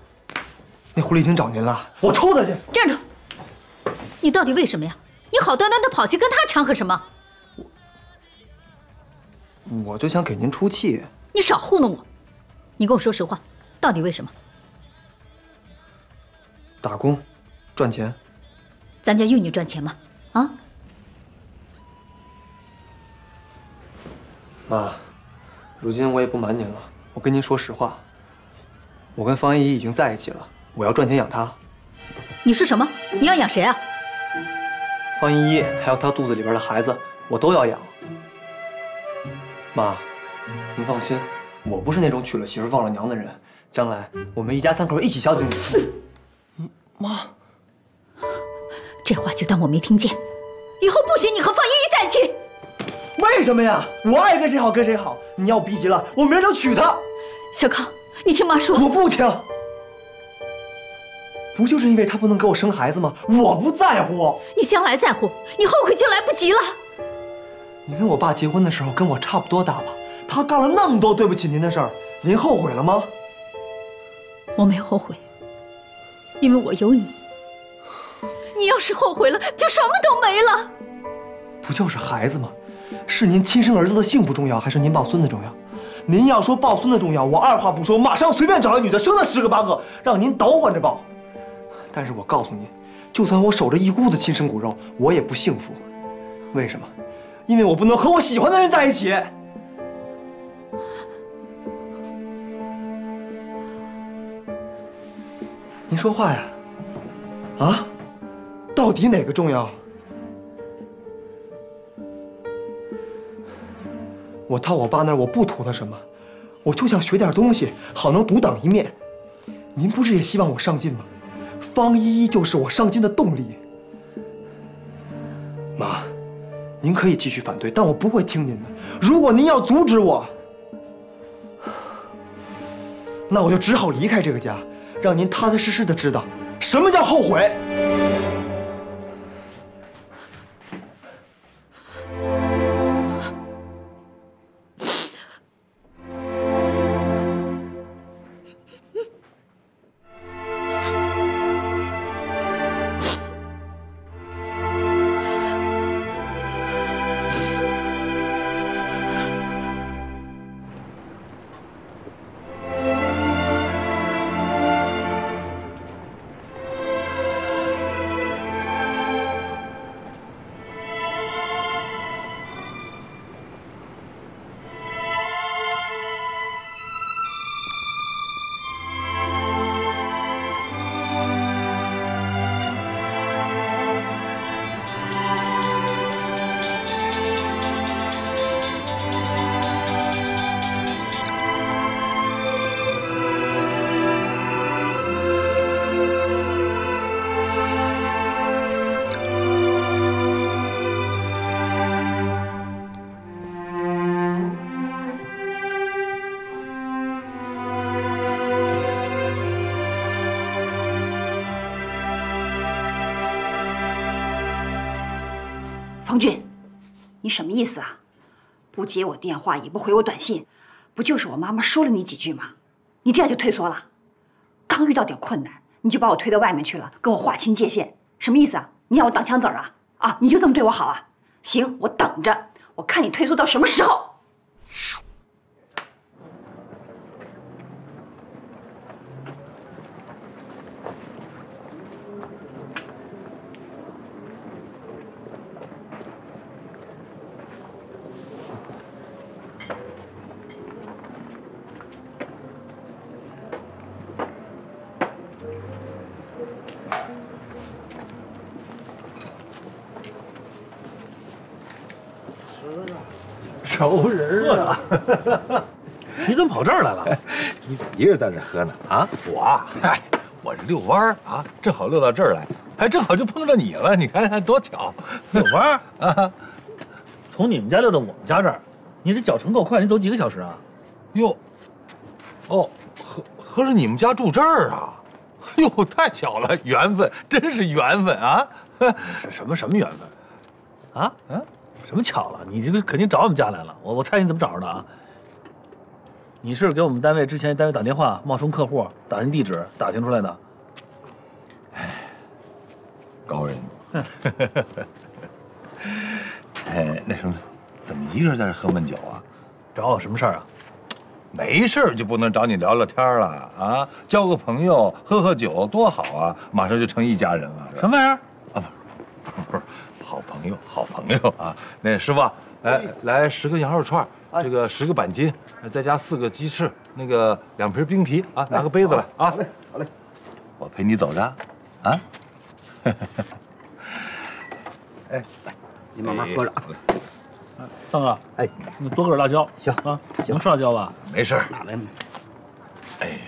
那狐狸精找您了，我抽他去！站住！你到底为什么呀？你好端端的跑去跟他掺和什么？我就想给您出气。你少糊弄我！你跟我说实话，到底为什么？打工，赚钱。咱家用你赚钱吗？啊？妈，如今我也不瞒您了，我跟您说实话，我跟方依依已经在一起了，我要赚钱养她。你说什么？你要养谁啊？方依依还有她肚子里边的孩子，我都要养。妈，您放心，我不是那种娶了媳妇忘了娘的人，将来我们一家三口一起孝敬你。妈，这话就当我没听见。以后不许你和方依依在一起。为什么呀？我爱跟谁好跟谁好。你要逼急了，我明儿就娶她。小康，你听妈说。我不听。不就是因为她不能给我生孩子吗？我不在乎。你将来在乎，你后悔就来不及了。你跟我爸结婚的时候跟我差不多大吧？他干了那么多对不起您的事儿，您后悔了吗？我没后悔，因为我有你。你要是后悔了，就什么都没了。不就是孩子吗？是您亲生儿子的幸福重要，还是您抱孙子重要？您要说抱孙子重要，我二话不说，马上随便找个女的生了十个八个，让您倒换着抱。但是我告诉您，就算我守着一屋子亲生骨肉，我也不幸福。为什么？因为我不能和我喜欢的人在一起。您说话呀？啊？到底哪个重要？我到我爸那儿，我不图他什么，我就想学点东西，好能独当一面。您不是也希望我上进吗？方依依就是我上进的动力。您可以继续反对，但我不会听您的。如果您要阻止我，那我就只好离开这个家，让您踏踏实实的知道什么叫后悔。意思啊？不接我电话，也不回我短信，不就是我妈妈说了你几句吗？你这样就退缩了？刚遇到点困难，你就把我推到外面去了，跟我划清界限，什么意思啊？你要我挡枪子儿啊？啊，你就这么对我好啊？行，我等着，我看你退缩到什么时候。熟人啊！你怎么跑这儿来了？你怎么一个人在这喝呢？啊，我啊，嗨，我这遛弯儿啊，正好遛到这儿来，还正好就碰着你了。你看多巧！遛弯儿 啊，从你们家遛到我们家这儿，你这脚程够快，你走几个小时啊？哟，哦，合合着你们家住这儿啊？哟，太巧了，缘分，真是缘分啊！是什么什么缘分？啊？嗯？什么巧了？你这个肯定找我们家来了。我我猜你怎么找着的啊？你是给我们单位之前单位打电话，冒充客户，打听地址，打听出来的。哎，高人。哎，那什么，怎么一个人在这喝闷酒啊？找我什么事儿啊？没事儿就不能找你聊聊天了啊？交个朋友，喝喝酒，多好啊！马上就成一家人了。什么玩意儿？啊，不是，不是，不是。好朋友，好朋友 啊！那师傅，哎，来十个羊肉串，这个十个板筋，再加四个鸡翅，那个两瓶冰啤啊，拿个杯子来啊。好嘞，好嘞，我陪你走着，啊。哎，来，你慢慢喝着啊。大哥，哎，你多搁点辣椒，行啊，能吃辣椒吧？没事儿。哪来？哎，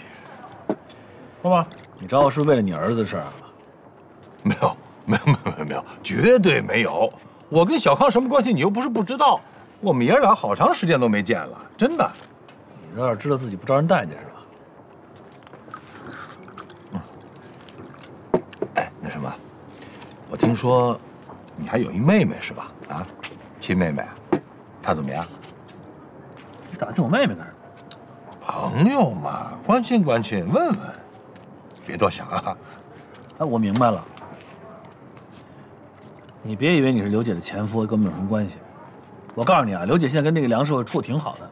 爸爸，你找我是为了你儿子的事儿啊？没有，没有，没有，没有，没有，绝对没有。我跟小康什么关系？你又不是不知道。我们爷俩好长时间都没见了，真的。你有点知道自己不招人待见是吧？嗯哎，那什么，我听说你还有一妹妹是吧？啊，亲妹妹，她怎么样？你打听我妹妹干什么？朋友嘛，关心关心，问问，别多想啊。哎，我明白了。你别以为你是刘姐的前夫，跟我们有什么关系。我告诉你啊，刘姐现在跟那个梁师傅处的挺好的。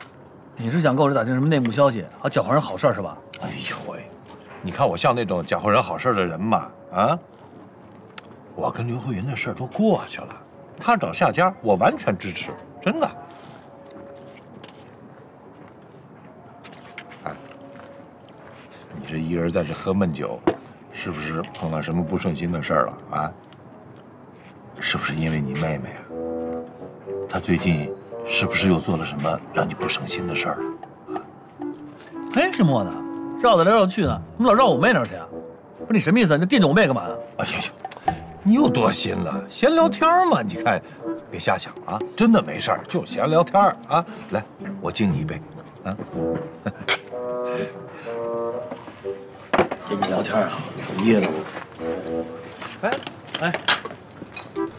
你是想跟我这打听什么内幕消息，好搅和人好事是吧？哎呦喂，你看我像那种搅和人好事的人吗？啊？我跟刘慧云的事儿都过去了，她找下家，我完全支持，真的。哎，你这一人在这喝闷酒，是不是碰到什么不顺心的事儿了啊？是不是因为你妹妹啊？她最近是不是又做了什么让你不省心的事儿了？哎，是莫呢，绕来绕去呢，怎么老绕我妹那儿去啊？不是你什么意思？你惦记我妹干嘛呢？啊，行行，你又多心了，闲聊天嘛。你看，别瞎想啊，真的没事儿，就闲聊天啊。来，我敬你一杯，啊。跟你聊天啊，噎着我。哎哎，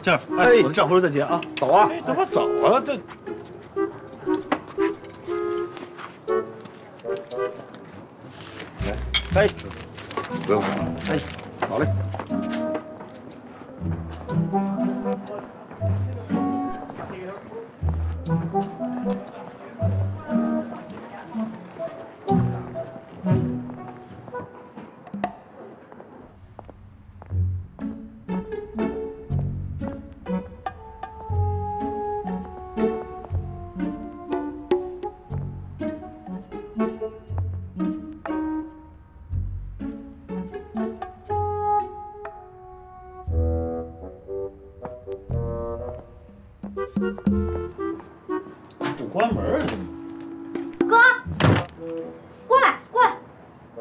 静儿，哎，我的账回头再结啊。走啊！怎么走啊？这。来，哎，不用了，哎，好嘞。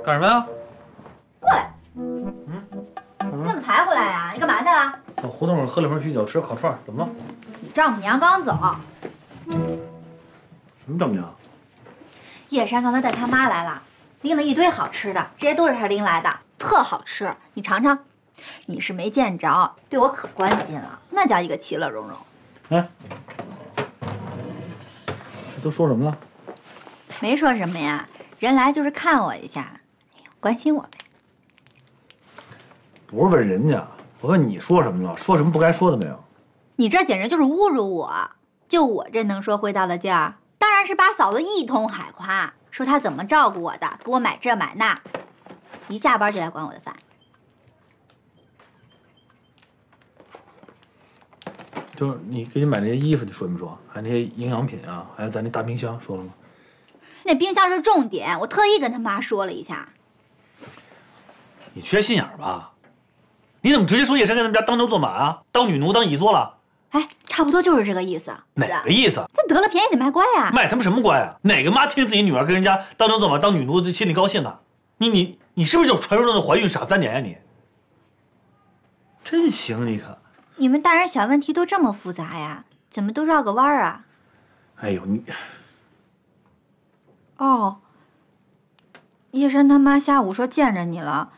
干什么呀？过来。嗯你怎么才回来呀？你干嘛去了？到胡同口喝了瓶啤酒，吃了烤串，怎么了？你丈母娘刚走，什么丈母娘？叶山刚才带他妈来了，拎了一堆好吃的，这些都是他拎来的，特好吃，你尝尝。你是没见着，对我可关心了，那叫一个其乐融融。哎，这都说什么了？没说什么呀，人来就是看我一下，关心我呗。不是问人家，我问你说什么了？说什么不该说的没有？你这简直就是侮辱我！就我这能说会道的劲儿，当然是把嫂子一通海夸，说她怎么照顾我的，给我买这买那，一下班就来管我的饭。就是你给你买那些衣服，你说没说？还有那些营养品啊，还有咱那大冰箱，说了吗？那冰箱是重点，我特意跟他妈说了一下。你缺心眼儿吧？你怎么直接说叶山跟他们家当牛做马啊？当女奴当蚁作了？哎，差不多就是这个意思。哪个意思？他得了便宜得卖乖呀！卖他妈什么乖啊？哪个妈听自己女儿跟人家当牛做马当女奴心里高兴啊？你你你是不是就传说中的怀孕傻三年呀、你真行，你可。你们大人小问题都这么复杂呀？怎么都绕个弯儿啊？哎呦你，哦，叶山他妈下午说见着你了，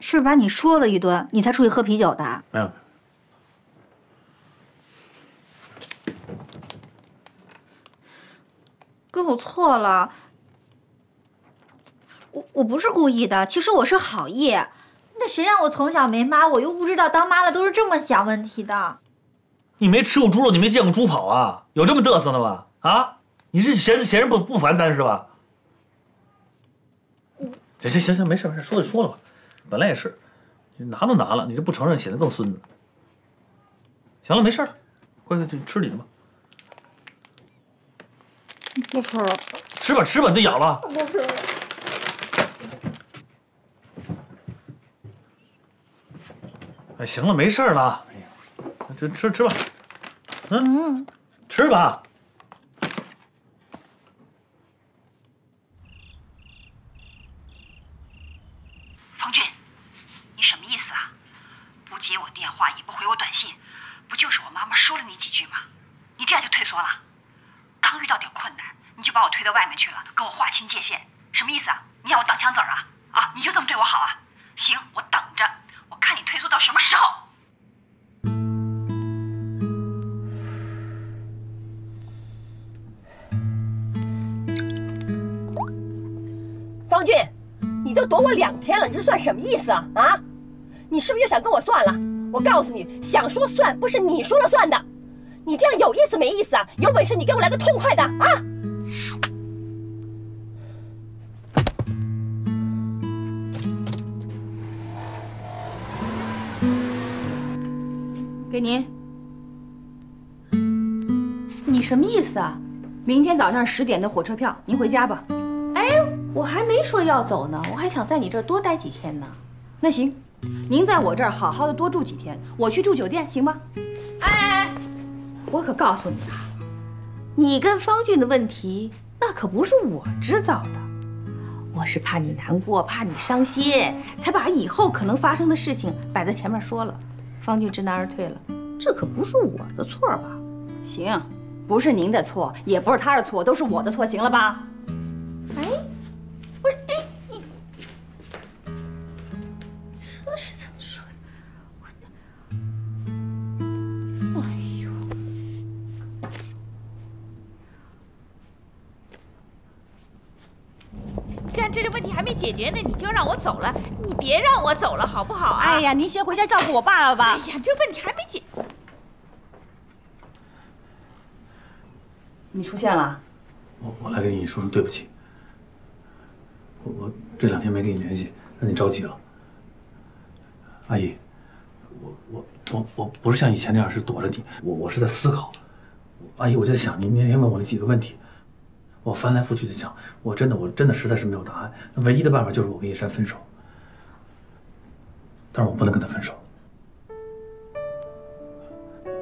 是不是把你说了一顿，你才出去喝啤酒的？没有。哥，我错了，我我不是故意的，其实我是好意。那那谁让我从小没妈，我又不知道当妈的都是这么想问题的。你没吃过猪肉，你没见过猪跑啊？有这么嘚瑟的吗？啊？你是嫌嫌人不不烦咱是吧？行行行行，没事没事，说就说了吧。本来也是，你拿都拿了，你这不承认显得更孙子。行了，没事了，快快去吃你的吧。不吃了，吃吧吃吧，你都咬了。不吃了。哎，行了，没事了。哎呀，这吃吃吧，嗯，吃吧。方俊，你什么意思啊？不接我电话，也不回我短信，不就是我妈妈说了你几句吗？你这样就退缩了？刚遇到点困难，你就把我推到外面去了，跟我划清界限，什么意思啊？你让我当枪子啊？啊，你就这么对我好啊？行，我等着，我看你退缩到什么时候。方俊，你都躲我两天了，你这算什么意思啊？啊，你是不是又想跟我算了？我告诉你，想说算不是你说了算的，你这样有意思没意思啊？有本事你给我来个痛快的啊！给您。你什么意思啊？明天早上十点的火车票，您回家吧。哎，我还没说要走呢，我还想在你这儿多待几天呢。那行，您在我这儿好好的多住几天，我去住酒店，行吗？我可告诉你啊，你跟方俊的问题那可不是我制造的，我是怕你难过，怕你伤心，才把以后可能发生的事情摆在前面说了。方俊知难而退了，这可不是我的错吧？行，不是您的错，也不是他的错，都是我的错，行了吧？没解决呢，你就让我走了，你别让我走了，好不好啊？哎呀，您先回家照顾我爸爸吧。哎呀，这问题还没解。你出现了，我我来跟你说声对不起。我我这两天没跟你联系，让你着急了。阿姨，我我我我不是像以前那样是躲着你，我我是在思考。阿姨，我在想您那天问我的几个问题，我翻来覆去的想，我真的我真的实在是没有答案。唯一的办法就是我跟叶珊分手，但是我不能跟他分手，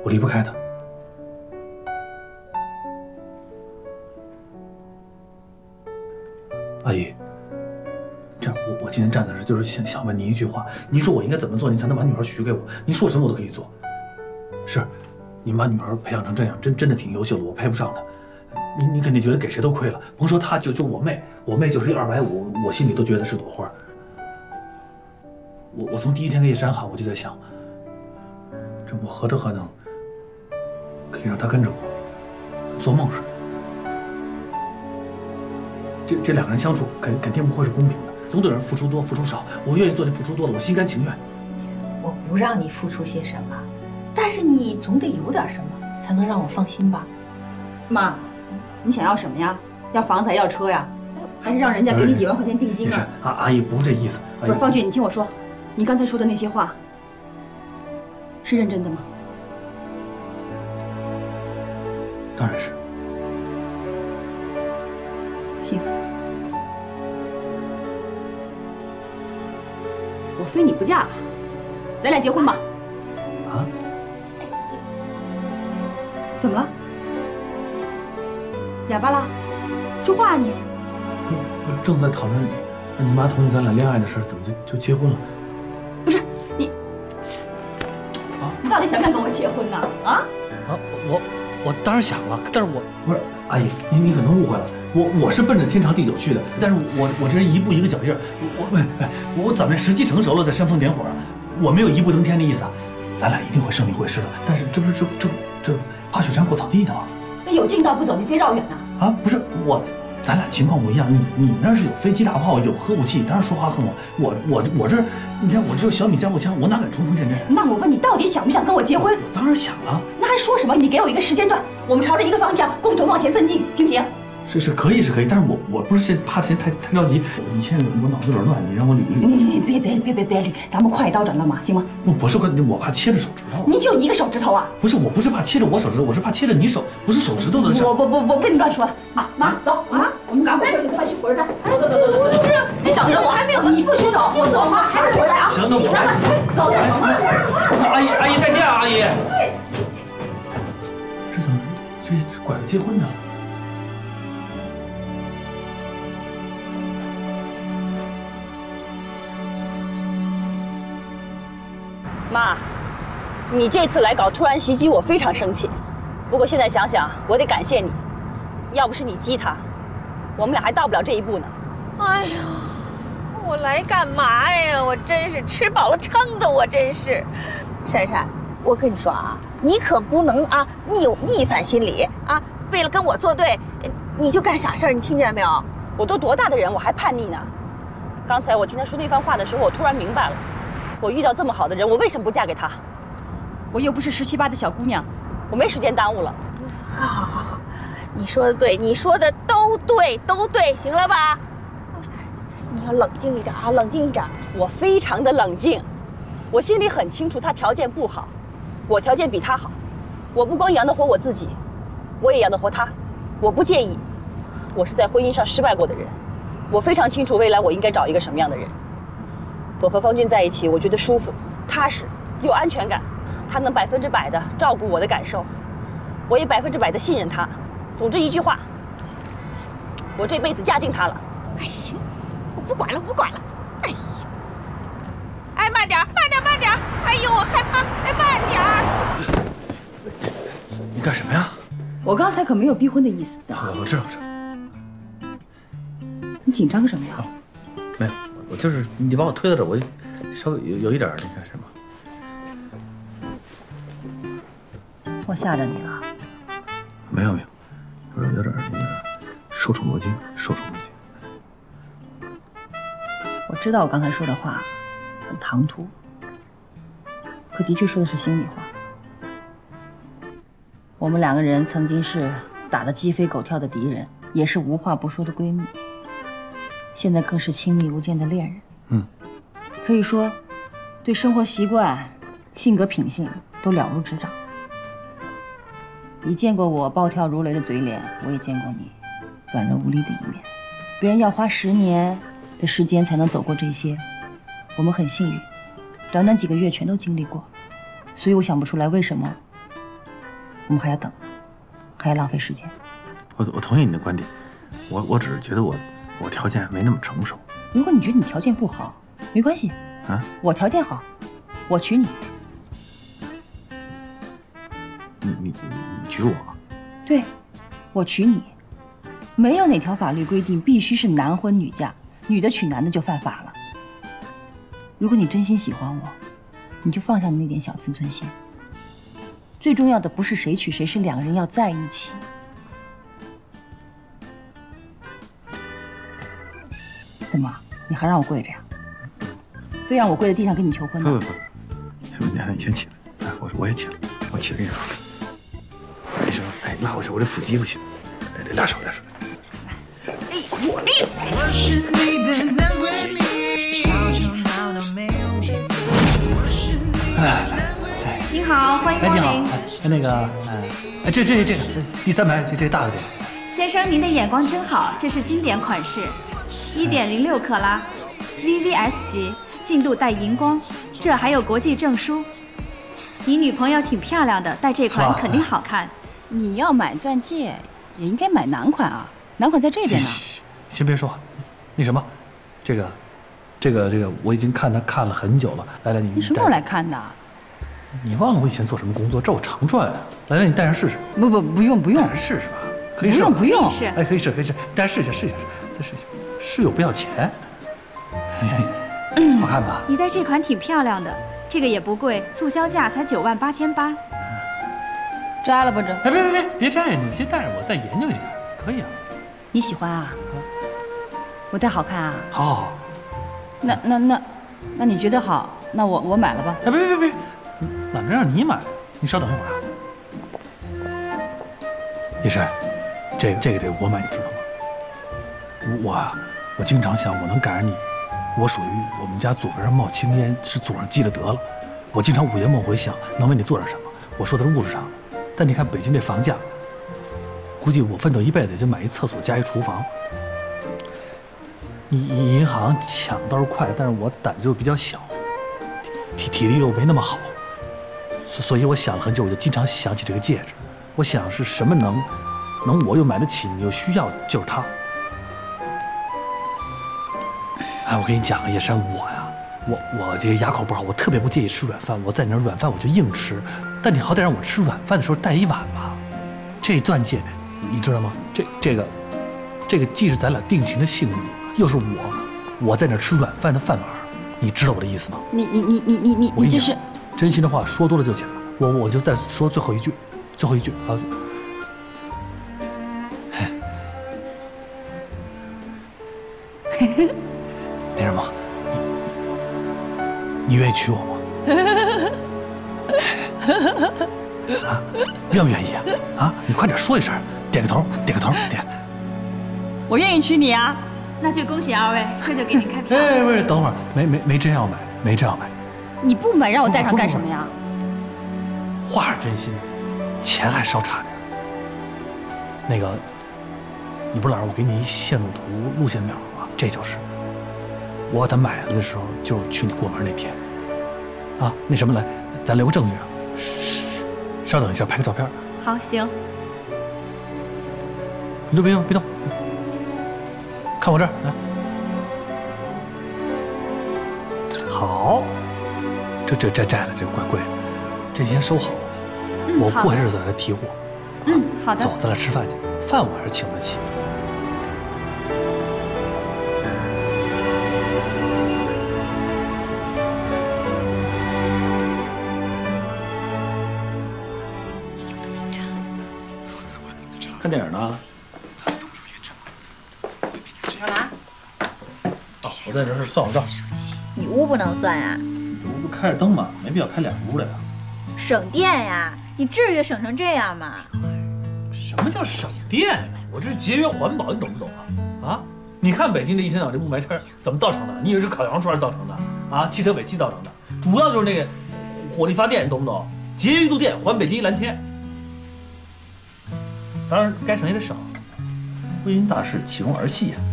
我离不开他。阿姨，这样我我今天站在这就是想想问您一句话，您说我应该怎么做，您才能把女儿许给我？您说什么我都可以做。是，您把女儿培养成这样，真真的挺优秀的，我配不上她。您您肯定觉得给谁都亏了，甭说她，就就我妹，我妹就是一二百五，我心里都觉得是朵花。我我从第一天跟叶山好，我就在想，这我何德何能，可以让她跟着我，做梦似的。这这两个人相处肯肯定不会是公平的，总得有人付出多付出少，我愿意做那付出多的，我心甘情愿。我不让你付出些什么，但是你总得有点什么，才能让我放心吧？妈，你想要什么呀？要房子还要车呀？还是让人家给你几万块钱定金不是？阿阿姨不是这意思，不是方俊，你听我说，你刚才说的那些话是认真的吗？当然是。行，我非你不嫁了，咱俩结婚吧。啊？怎么了？哑巴了？说话啊你！我正在讨论让你妈同意咱俩恋爱的事，怎么就就结婚了？不是你你到底想不想跟我结婚呢？啊？啊，我我当然想了，但是我不是阿姨，你你可能误会了，我我是奔着天长地久去的，但是我我这人一步一个脚印，我我怎么时机成熟了再煽风点火啊？我没有一步登天的意思啊，咱俩一定会胜利会师的。但是这不是这这这爬雪山过草地呢吗？那有近道不走，你非绕远呢？啊，不是我，咱俩情况不一样，你你那是有飞机大炮，有核武器，当然说话恨我。我我我这，你看我这有小米加步枪，我哪敢冲锋陷阵？那我问你，到底想不想跟我结婚？我当然想了。那还说什么？你给我一个时间段，我们朝着一个方向共同往前奋进，行不行？是是可以是可以，但是我我不是现怕时间太太着急，你现在我脑子有点乱，你让我捋一捋。你你你别别别别别捋，咱们快刀斩乱麻，行吗？不不是快，我怕切着手指头。你就一个手指头啊？不是，我不是怕切着我手指头，我是怕切着你手，不是手指头的事。我不不不跟你乱说了，妈妈走啊，我们赶快去快去火车站。走走走走走走，你等着，我还没有，你不许走，我走，妈还得回来啊。行，那我来。走走。阿姨阿姨再见啊，阿姨。这怎么这拐了结婚呢？妈，你这次来搞突然袭击，我非常生气。不过现在想想，我得感谢你，要不是你激他，我们俩还到不了这一步呢。哎呀，我来干嘛呀？我真是吃饱了撑的，我真是。珊珊，我跟你说啊，你可不能啊，你有逆反心理啊！为了跟我作对，你就干傻事儿，你听见没有？我都多大的人，我还叛逆呢。刚才我听他说那番话的时候，我突然明白了。我遇到这么好的人，我为什么不嫁给他？我又不是十七八的小姑娘，我没时间耽误了。好好好好，你说的对，你说的都对，都对，行了吧？你要冷静一点啊，冷静一点。我非常的冷静，我心里很清楚，他条件不好，我条件比他好。我不光养得活我自己，我也养得活他，我不介意。我是在婚姻上失败过的人，我非常清楚未来我应该找一个什么样的人。我和方俊在一起，我觉得舒服、踏实、有安全感。他能百分之百的照顾我的感受，我也百分之百的信任他。总之一句话，我这辈子嫁定他了。哎，行，我不管了，我不管了。哎呀，哎，慢点，慢点，慢点！哎呦，我害怕！哎，慢点！你干什么呀？我刚才可没有逼婚的意思。我我知道，我知道。你紧张什么呀？没有。我就是你把我推到这，我稍微有有一点那个什么。我吓着你了？没有没有，有有点那个受宠若惊，受宠若惊。我知道我刚才说的话很唐突，可的确说的是心里话。我们两个人曾经是打得鸡飞狗跳的敌人，也是无话不说的闺蜜。现在更是亲密无间的恋人。嗯，可以说，对生活习惯、性格品性都了如指掌。你见过我暴跳如雷的嘴脸，我也见过你软弱无力的一面。别人要花十年的时间才能走过这些，我们很幸运，短短几个月全都经历过。所以我想不出来为什么我们还要等，还要浪费时间。我我同意你的观点，我我只是觉得我。我条件没那么成熟。如果你觉得你条件不好，没关系啊。我条件好，我娶你。你你你你娶我？对，我娶你。没有哪条法律规定必须是男婚女嫁，女的娶男的就犯法了。如果你真心喜欢我，你就放下你那点小自尊心。最重要的不是谁娶谁，是两个人要在一起。怎么？你还让我跪着呀？非让我跪在地上跟你求婚？不不不，娘娘你先起来，我我也起来，我起来跟你说。医生，哎，拉我一下，我这腹肌不行，来来，拉手拉手。哎，我哎。哎，你好，欢迎光临。哎，那个，哎，哎，这这这个第三排这这大的点。先生，您的眼光真好，这是经典款式。一点零六克拉，VVS 级，净度带荧光，这还有国际证书。你女朋友挺漂亮的，戴这款肯定好看。你要买钻戒，也应该买男款啊，男款在这边呢。先别说，那什么，这个，这个，这个，我已经看他看了很久了。来来，你你什么时候来看的？你忘了我以前做什么工作？这我常转啊。来来，你戴上试试。不不，不用不用，戴上试试吧。可以试。不用不用，哎，可以试可以试，戴上试一下试一下，再试一下。是有不要钱，好看吧？你戴这款挺漂亮的，这个也不贵，促销价才九万八千八。摘了吧这？哎，别别别别摘！你先戴着，我再研究一下，可以啊。你喜欢啊？我戴好看啊？好好好，那那那，那你觉得好？那我我买了吧。哎，别别别别，哪能让你买？你稍等一会儿啊。叶珊，这个这个得我买，你知道吗？我啊，我经常想，我能赶上你，我属于我们家祖坟上冒青烟，是祖上积了德了。我经常午夜梦回想，能为你做点什么。我说的是物质上，但你看北京这房价，估计我奋斗一辈子也就买一厕所加一厨房。你银行抢倒是快，但是我胆子又比较小，体体力又没那么好，所所以我想了很久，我就经常想起这个戒指。我想是什么能，能我又买得起，你又需要，就是它。哎，我跟你讲啊，叶珊，我呀，我我这个牙口不好，我特别不介意吃软饭。我在你那软饭我就硬吃，但你好歹让我吃软饭的时候带一碗吧。这钻戒，你知道吗？这这个，这个既是咱俩定情的信物，又是我我在那吃软饭的饭碗。你知道我的意思吗？你你你你你你你讲你这是，真心的话说多了就假。我我就再说最后一句，最后一句啊。那 你你愿意娶我吗？啊，愿不愿意啊？啊，你快点说一声，点个头，点个头，点。我愿意娶你啊！那就恭喜二位，这就给您开票。哎，不是，等会儿，没没没真要买，没真要买，你不买让我戴上干什么呀？话是真心的，钱还稍差点。那个，你不是老让我给你一线路图、路线表吗？这就是。我咱买了的时候，就是去你过门那天。啊，那什么来，咱留个证据啊。稍等一下，拍个照片。好，行。你都，别动，别动。看我这儿来。好，这这这摘了，这怪贵的，这先收好了。我过些日子再提货。嗯，好的走。，咱俩吃饭去，饭我还是请得起。哦，我在这是算我账。你屋不能算呀，我不开着灯吗？没必要开两屋的呀。省电呀！你至于省成这样吗？什么叫省电呀？我这是节约环保，你懂不懂啊？啊？你看北京这一天到晚这雾霾天怎么造成的？你以为是烤羊串造成的啊？汽车尾气造成的，主要就是那个火火力发电，你懂不懂？节约一度电，还北京一蓝天。当然，该省也得省。婚姻大事，岂容儿戏呀？你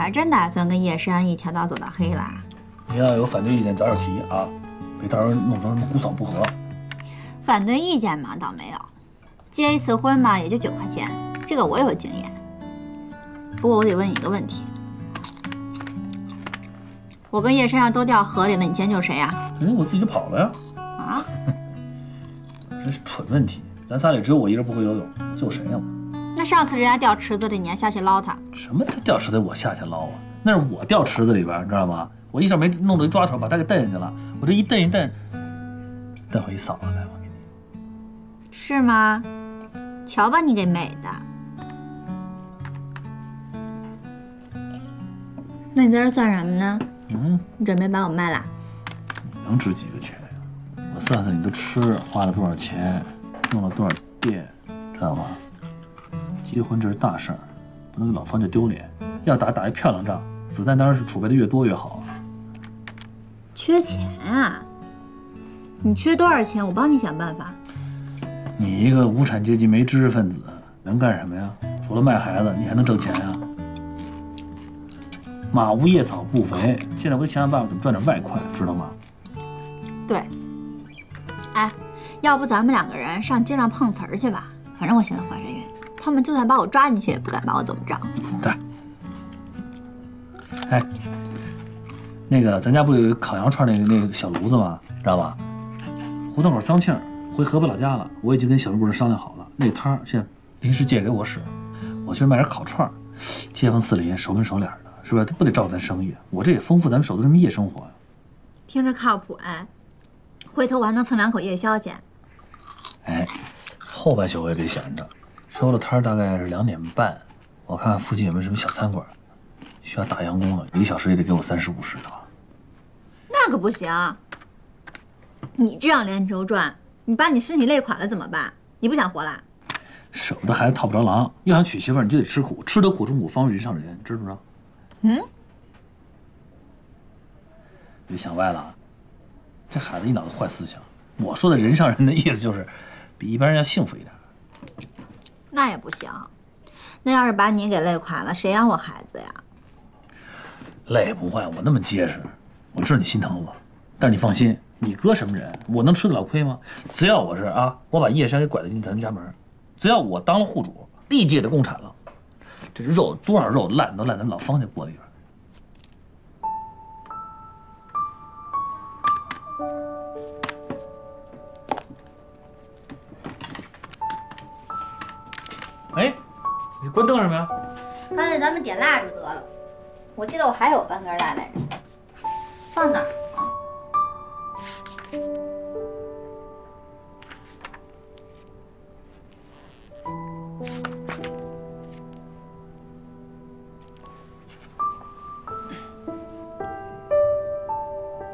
还真打算跟叶珊一条道走到黑啦？你要有反对意见，早点提啊，别到时候弄成什么姑嫂不和。反对意见嘛，倒没有。结一次婚嘛，也就九块钱，这个我有经验。不过我得问你一个问题：我跟叶珊要都掉河里了，你先救谁呀？肯定我自己就跑了呀，啊？这是蠢问题。咱仨里只有我一人不会游泳，救谁呀我？那上次人家掉池子里，你还下去捞他，什么他掉池子里我下去捞啊？那是我掉池子里边，你知道吗？我一下没弄到一抓头，把他给蹬下去了。我这一蹬一蹬，蹬回一嫂子来我给你。是吗？瞧把你给美的！那你在这算什么呢？嗯，你准备把我卖了？能值几个钱呀？我算算你的吃花了多少钱，用了多少电，知道吗？结婚这是大事儿，不能给老方家丢脸。要打打一漂亮仗，子弹当然是储备的越多越好啊。缺钱啊？你缺多少钱？我帮你想办法。你一个无产阶级没知识分子，能干什么呀？除了卖孩子，你还能挣钱呀？马无夜草不肥，现在我得想想办法怎么赚点外快，知道吗？对。哎，要不咱们两个人上街上碰瓷儿去吧？反正我现在怀着孕，他们就算把我抓进去，也不敢把我怎么着。对。哎，那个咱家不有烤羊串那个那个小炉子吗？知道吧？胡同口桑庆儿回河北老家了，我已经跟小卖部人商量好了，那摊儿现在临时借给我使，我去卖点烤串儿，街坊四邻熟门熟脸的，是不是？不得照顾咱生意？我这也丰富咱们首都人民夜生活呀。听着靠谱哎，回头我还能蹭两口夜宵去。哎，后半宿我也别闲着，收了摊大概是两点半，我看看附近有没有什么小餐馆，需要打洋工的，一个小时也得给我三十五十的吧。那可不行，你这样连轴转，你把你身体累垮了怎么办？你不想活了？舍不得孩子套不着狼，要想娶媳妇儿你就得吃苦，吃得苦中苦，方为人上人，知不知道？嗯，别想歪了啊！这孩子一脑子坏思想。我说的人上人的意思就是，比一般人要幸福一点。那也不行，那要是把你给累垮了，谁养我孩子呀？累不坏，我那么结实，我知道你心疼我，但是你放心，你哥什么人，我能吃得了亏吗？只要我是啊，我把叶山给拐进咱们家门，只要我当了户主，立即给他共产了，这肉多少肉烂都烂咱们老方家锅里边。你关灯什么呀？干脆咱们点蜡烛得了。我记得我还有半根蜡来着，放哪儿？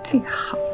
这个好看。